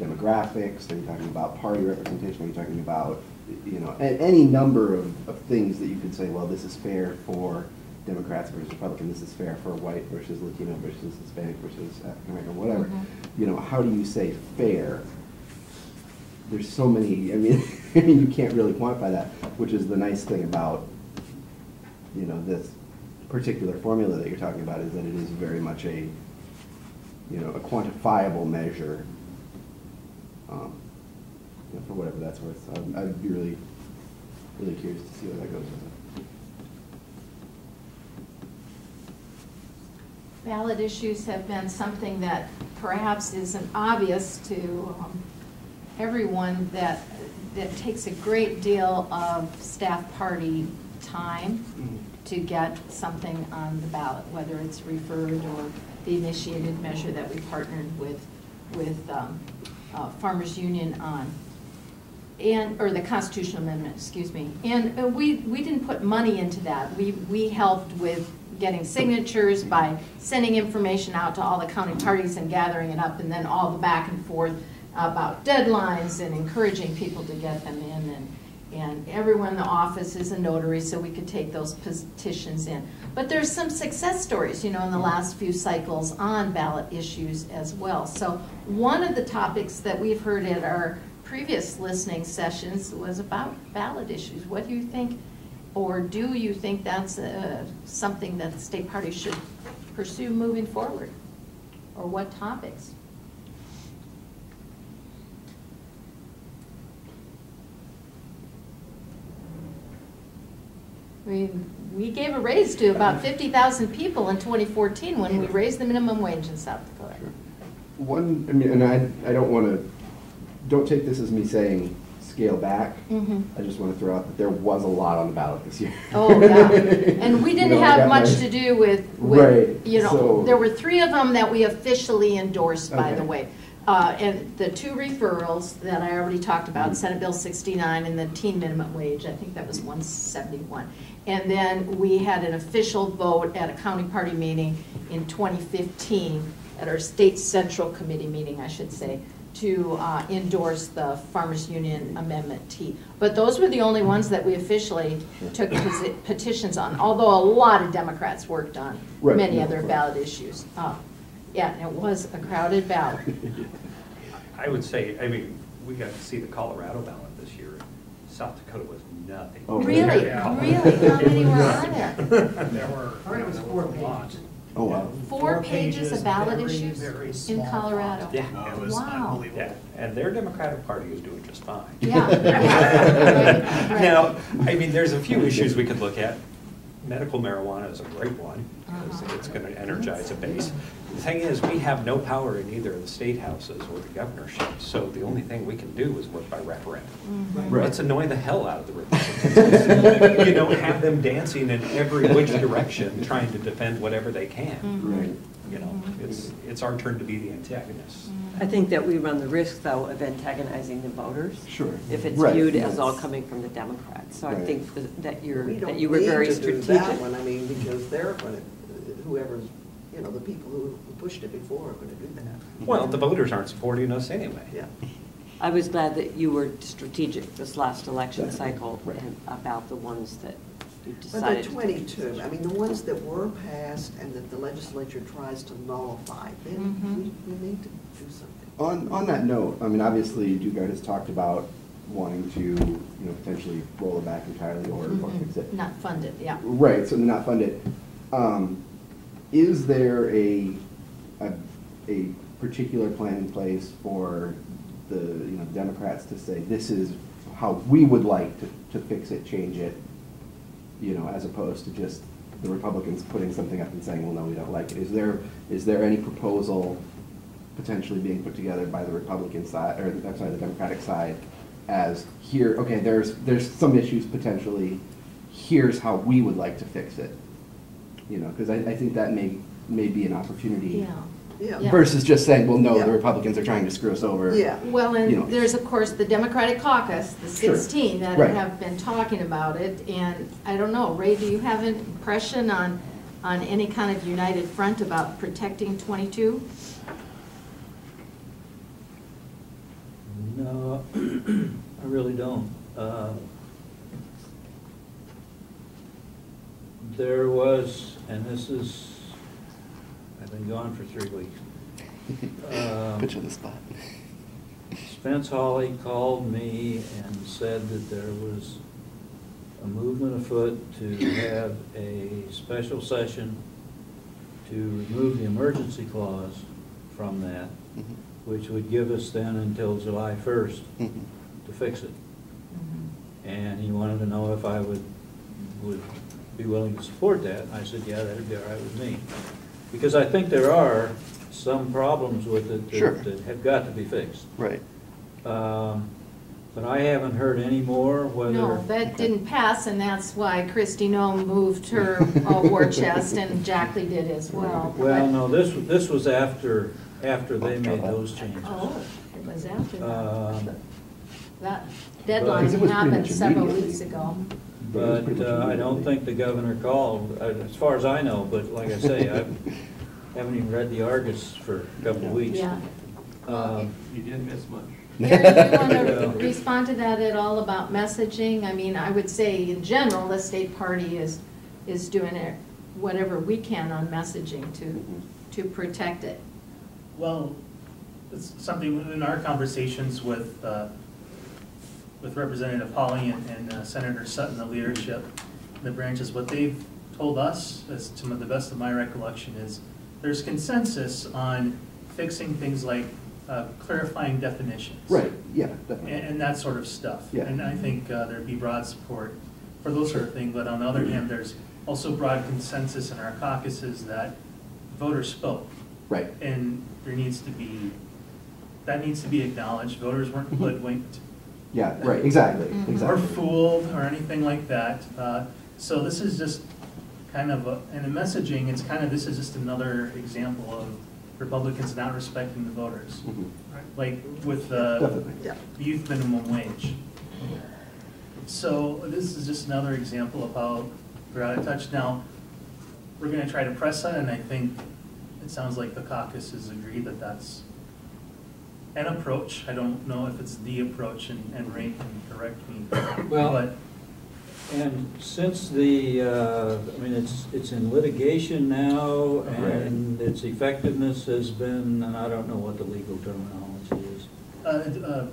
demographics? Are you talking about party representation? Are you talking about, you know, any number of, of things that you could say, well, this is fair for Democrats versus Republicans, this is fair for white versus Latino versus Hispanic versus African American, whatever. Mhm. You know, how do you say fair? There's so many, I mean, I mean, you can't really quantify that, which is the nice thing about, you know, this particular formula that you're talking about, is that it is very much a, you know, a quantifiable measure, um, you know, for whatever that's worth. So I'd- I'd be really, really curious to see where that goes with it. Ballot issues have been something that perhaps isn't obvious to um, everyone that, that takes a great deal of staff party time. to get something on the ballot, whether it's referred or the initiated measure that we partnered with, with um, uh, Farmers Union on. And, or the constitutional amendment, excuse me. And uh, we, we didn't put money into that. We, we helped with getting signatures by sending information out to all the county parties and gathering it up, and then all the back and forth about deadlines and encouraging people to get them in. And, and everyone in the office is a notary, so we could take those petitions in. But there's some success stories, you know, in the last few cycles on ballot issues as well. So one of the topics that we've heard at our previous listening sessions was about ballot issues. What do you think, or do you think that's uh, something that the state party should pursue moving forward? Or what topics? We, we gave a raise to about 50,000 people in 2014 when we raised the minimum wage in South Dakota. One, I mean, and I, I don't want to, don't take this as me saying scale back. Mhm. I just want to throw out that there was a lot on the ballot this year. Oh, yeah. And we didn't I have much my- to do with, Right, you know, so- there were three of them that we officially endorsed, by the way. Uh, And the two referrals that I already talked about, Mm-hmm. Senate Bill 69 and the teen minimum wage, I think that was 171. And then we had an official vote at a county party meeting in 2015, at our state central committee meeting, I should say, to uh, endorse the Farmers Union Amendment T. But those were the only ones that we officially took petitions on, although a lot of Democrats worked on Right, many no, other of course. ballot issues. Uh, Yeah, and it was a crowded ballot. I would say, I mean, we got to see the Colorado ballot this year. South Dakota was nothing. Oh, Really? really? Really? How many were on there? There were. I heard it was four pages. Oh, wow. Four pages of ballot very, issues very in small Colorado? Yeah. It was Wow. unbelievable. Yeah, and their Democratic Party is doing just fine. Yeah, yeah, right, right. Now, I mean, there's a few issues we could look at. Medical marijuana is a great one, because Uh-huh. it's going to energize a base. The thing is, we have no power in either of the state houses or the governorship, so the only thing we can do is work by referendum. Mm-hmm. Right. Let's annoy the hell out of the Republicans. You know, have them dancing in every which direction, trying to defend whatever they can. Right. You know, it's, it's our turn to be the antagonists. I think that we run the risk, though, of antagonizing the voters. Sure. If it's Right, viewed as all coming from the Democrats. So I think that- that you're, We that don't you were need very to do strategic. that one, I mean, because they're whoever's, you know, the people who pushed it before are gonna do that. Well, the voters aren't supporting us anyway. Yeah. I was glad that you were strategic this last election cycle right. and about the ones that you But the decided. to- twenty-two, I mean, the ones that were passed and that the legislature tries to nullify, then we, we need to do something. On, on that note, I mean, obviously, Daugaard has talked about wanting to, you know, potentially roll it back entirely or or fix it. Not funded, yeah. Right, so not funded. Um, Is there a, a, a particular plan in place for the, you know, Democrats to say, this is how we would like to, to fix it, change it, you know, as opposed to just the Republicans putting something up and saying, well, no, we don't like it? Is there, is there any proposal potentially being put together by the Republican side, or, I'm sorry, the Democratic side, as here, okay, there's, there's some issues potentially, here's how we would like to fix it. You know, because I, I think that may, may be an opportunity. Yeah. Yeah. Versus just saying, well, no, Yeah. the Republicans are trying to screw us over. Yeah. Well, You know. and there's, of course, the Democratic caucus, the Sure. 16, that Right. have been talking about it. And I don't know, Ray, do you have an impression on, on any kind of united front about protecting 22? No, I really don't. Uh, There was, and this is, I've been gone for three weeks. Um, Put you on the spot. Spence Hawley called me and said that there was a movement afoot to have a special session to remove the emergency clause from that, which would give us then until July 1st to fix it. And he wanted to know if I would, would be willing to support that. And I said, yeah, that'd be all right with me. Because I think there are some problems with it Sure. that, that have got to be fixed. Right. Um, But I haven't heard any more whether. No, that didn't pass, and that's why Kristi Noem moved her uh, war chest, and Jackley did as well. Well, But- no, this, this was after, after they made those changes. Oh, it was after that. Um, That deadline Because it was pretty happened much several immediate. weeks ago. But uh, I don't think the governor called, uh, as far as I know, but like I say, I haven't even read the Argus for a couple of weeks. Yeah. Um, You didn't miss much. Aaron, do you want to respond to that at all about messaging? I mean, I would say in general, the state party is, is doing it, whatever we can on messaging to, to protect it. Well, it's something in our conversations with, uh, with Representative Hawley and and uh, Senator Sutton, the leadership, the branches, what they've told us, as to the best of my recollection, is there's consensus on fixing things like uh, clarifying definitions. Right, yeah, And, and that sort of stuff. Yeah. And I think uh, there'd be broad support for those sort of things, but on the other hand, there's also broad consensus in our caucuses that voters spoke. Right. And there needs to be, that needs to be acknowledged, voters weren't hoodwinked. Yeah, right, exactly, Mhm. Or fooled, or anything like that. Uh, So this is just kind of, a- and in messaging, it's kind of, this is just another example of Republicans not respecting the voters. Mhm. Like with the Definitely. youth minimum wage. So this is just another example of how we're out of touch. Now, we're gonna try to press that, and I think it sounds like the caucuses agree that that's an approach. I don't know if it's the approach, and, and Ray can correct me. Well- But And since the, uh, I mean, it's, it's in litigation now, and its effectiveness has been, and I don't know what the legal terminology is. uh, uh,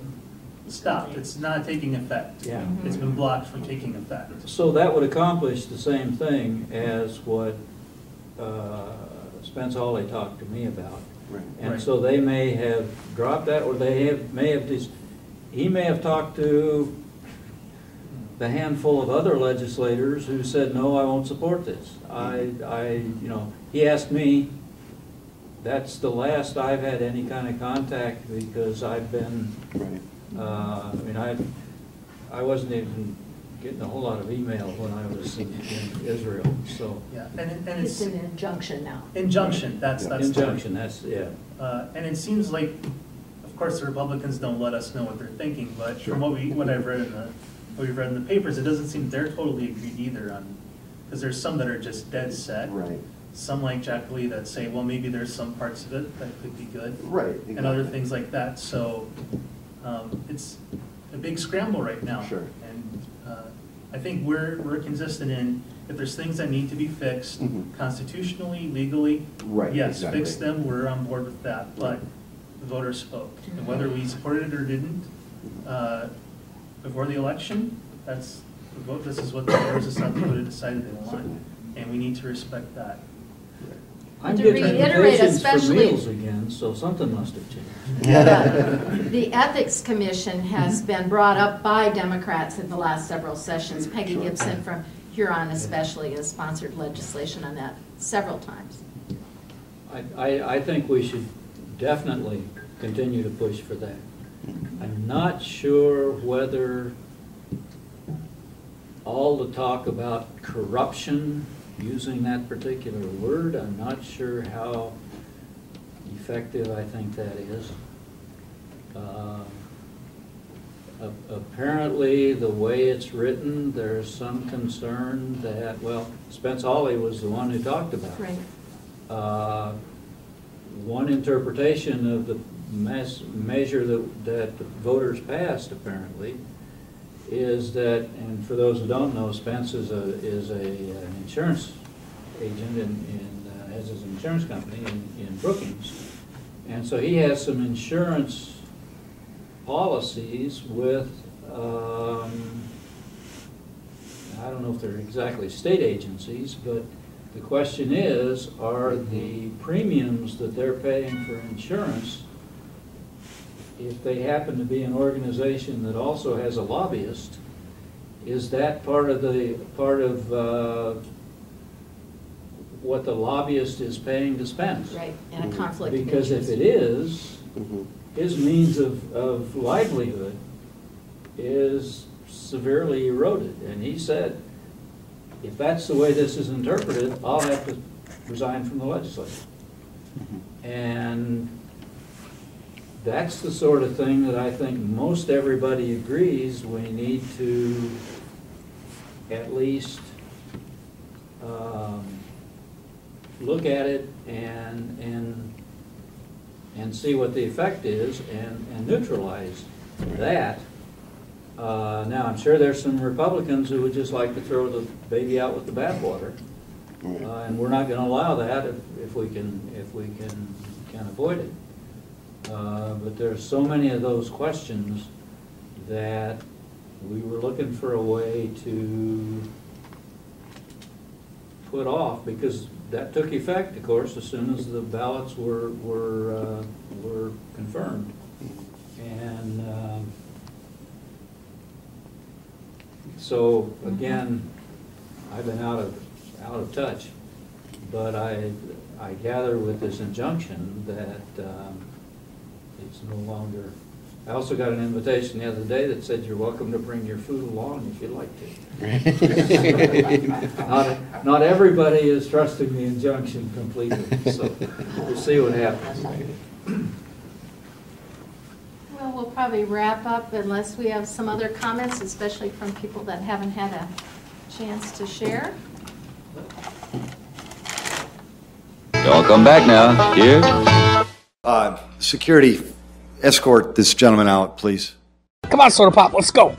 stopped, it's not taking effect. Yeah. It's been blocked from taking effect. So that would accomplish the same thing as what uh, Spence Hawley talked to me about. Right. And Right. so they may have dropped that, or they have, may have, just, he may have talked to the handful of other legislators who said, no, I won't support this. I, I, you know, he asked me, that's the last I've had any kind of contact because I've been, Right. uh, I mean, I, I wasn't even getting a whole lot of email when I was in in Israel, so. Yeah, and, it- and It's it's an injunction now. injunction, that's, that's. the. Injunction, that's, yeah. Uh, And it seems like, of course, the Republicans don't let us know what they're thinking, but Sure. from what we, what I've read in the, what we've read in the papers, it doesn't seem they're totally agreed either on, because there's some that are just dead set. Right, Some like Jackley that say, well, maybe there's some parts of it that could be good. right. And other exactly. things like that, so um, it's a big scramble right now. Sure. And I think we're, we're consistent in, if there's things that need to be fixed Mhm. constitutionally, legally, Right, yes, fix them, we're on board with that, but the voters spoke. And whether we supported it or didn't, uh, before the election, that's, the vote, this is what the voters of South Dakota decided they want, Certainly. and we need to respect that. I'm To getting reiterate, invitations for especially- meals again, so something must have changed. The the Ethics Commission has mm-hmm. been brought up by Democrats in the last several sessions. Peggy Gibson from Huron especially has sponsored legislation on that several times. I, I, I think we should definitely continue to push for that. Mm-hmm. I'm not sure whether all the talk about corruption, using that particular word, I'm not sure how effective I think that is. Uh, Apparently, the way it's written, there's some concern that, well, Spence Hawley was the one who talked about it. Uh, One interpretation of the mass, measure that, that the voters passed apparently is that, and for those who don't know, Spence is a, is a, an insurance agent and, uh, has his insurance company in, in Brookings. And so he has some insurance policies with, um, I don't know if they're exactly state agencies, but the question is, are the premiums that they're paying for insurance, if they happen to be an organization that also has a lobbyist, is that part of the, part of uh, what the lobbyist is paying to spend? Right, and a conflict Because if interest. it is, Mhm. his means of, of livelihood is severely eroded. And he said, if that's the way this is interpreted, I'll have to resign from the legislature. And that's the sort of thing that I think most everybody agrees we need to at least um, look at it and, and, and see what the effect is and, and neutralize that. Uh, Now, I'm sure there's some Republicans who would just like to throw the baby out with the bathwater. Uh, And we're not gonna allow that if, if we can, if we can, can avoid it. Uh, But are so many of those questions that we were looking for a way to put off, because that took effect, of course, as soon as the ballots were, were, uh, were confirmed. And, um, so, again, I've been out of, out of touch, but I, I gather with this injunction that, um, it's no longer, I also got an invitation the other day that said you're welcome to bring your food along if you'd like to. Not, not everybody is trusting the injunction completely, so we'll see what happens. Well, we'll probably wrap up unless we have some other comments, especially from people that haven't had a chance to share. Y'all come back now, dear. Uh, Security, escort this gentleman out, please. Come on, Soda Pop, let's go.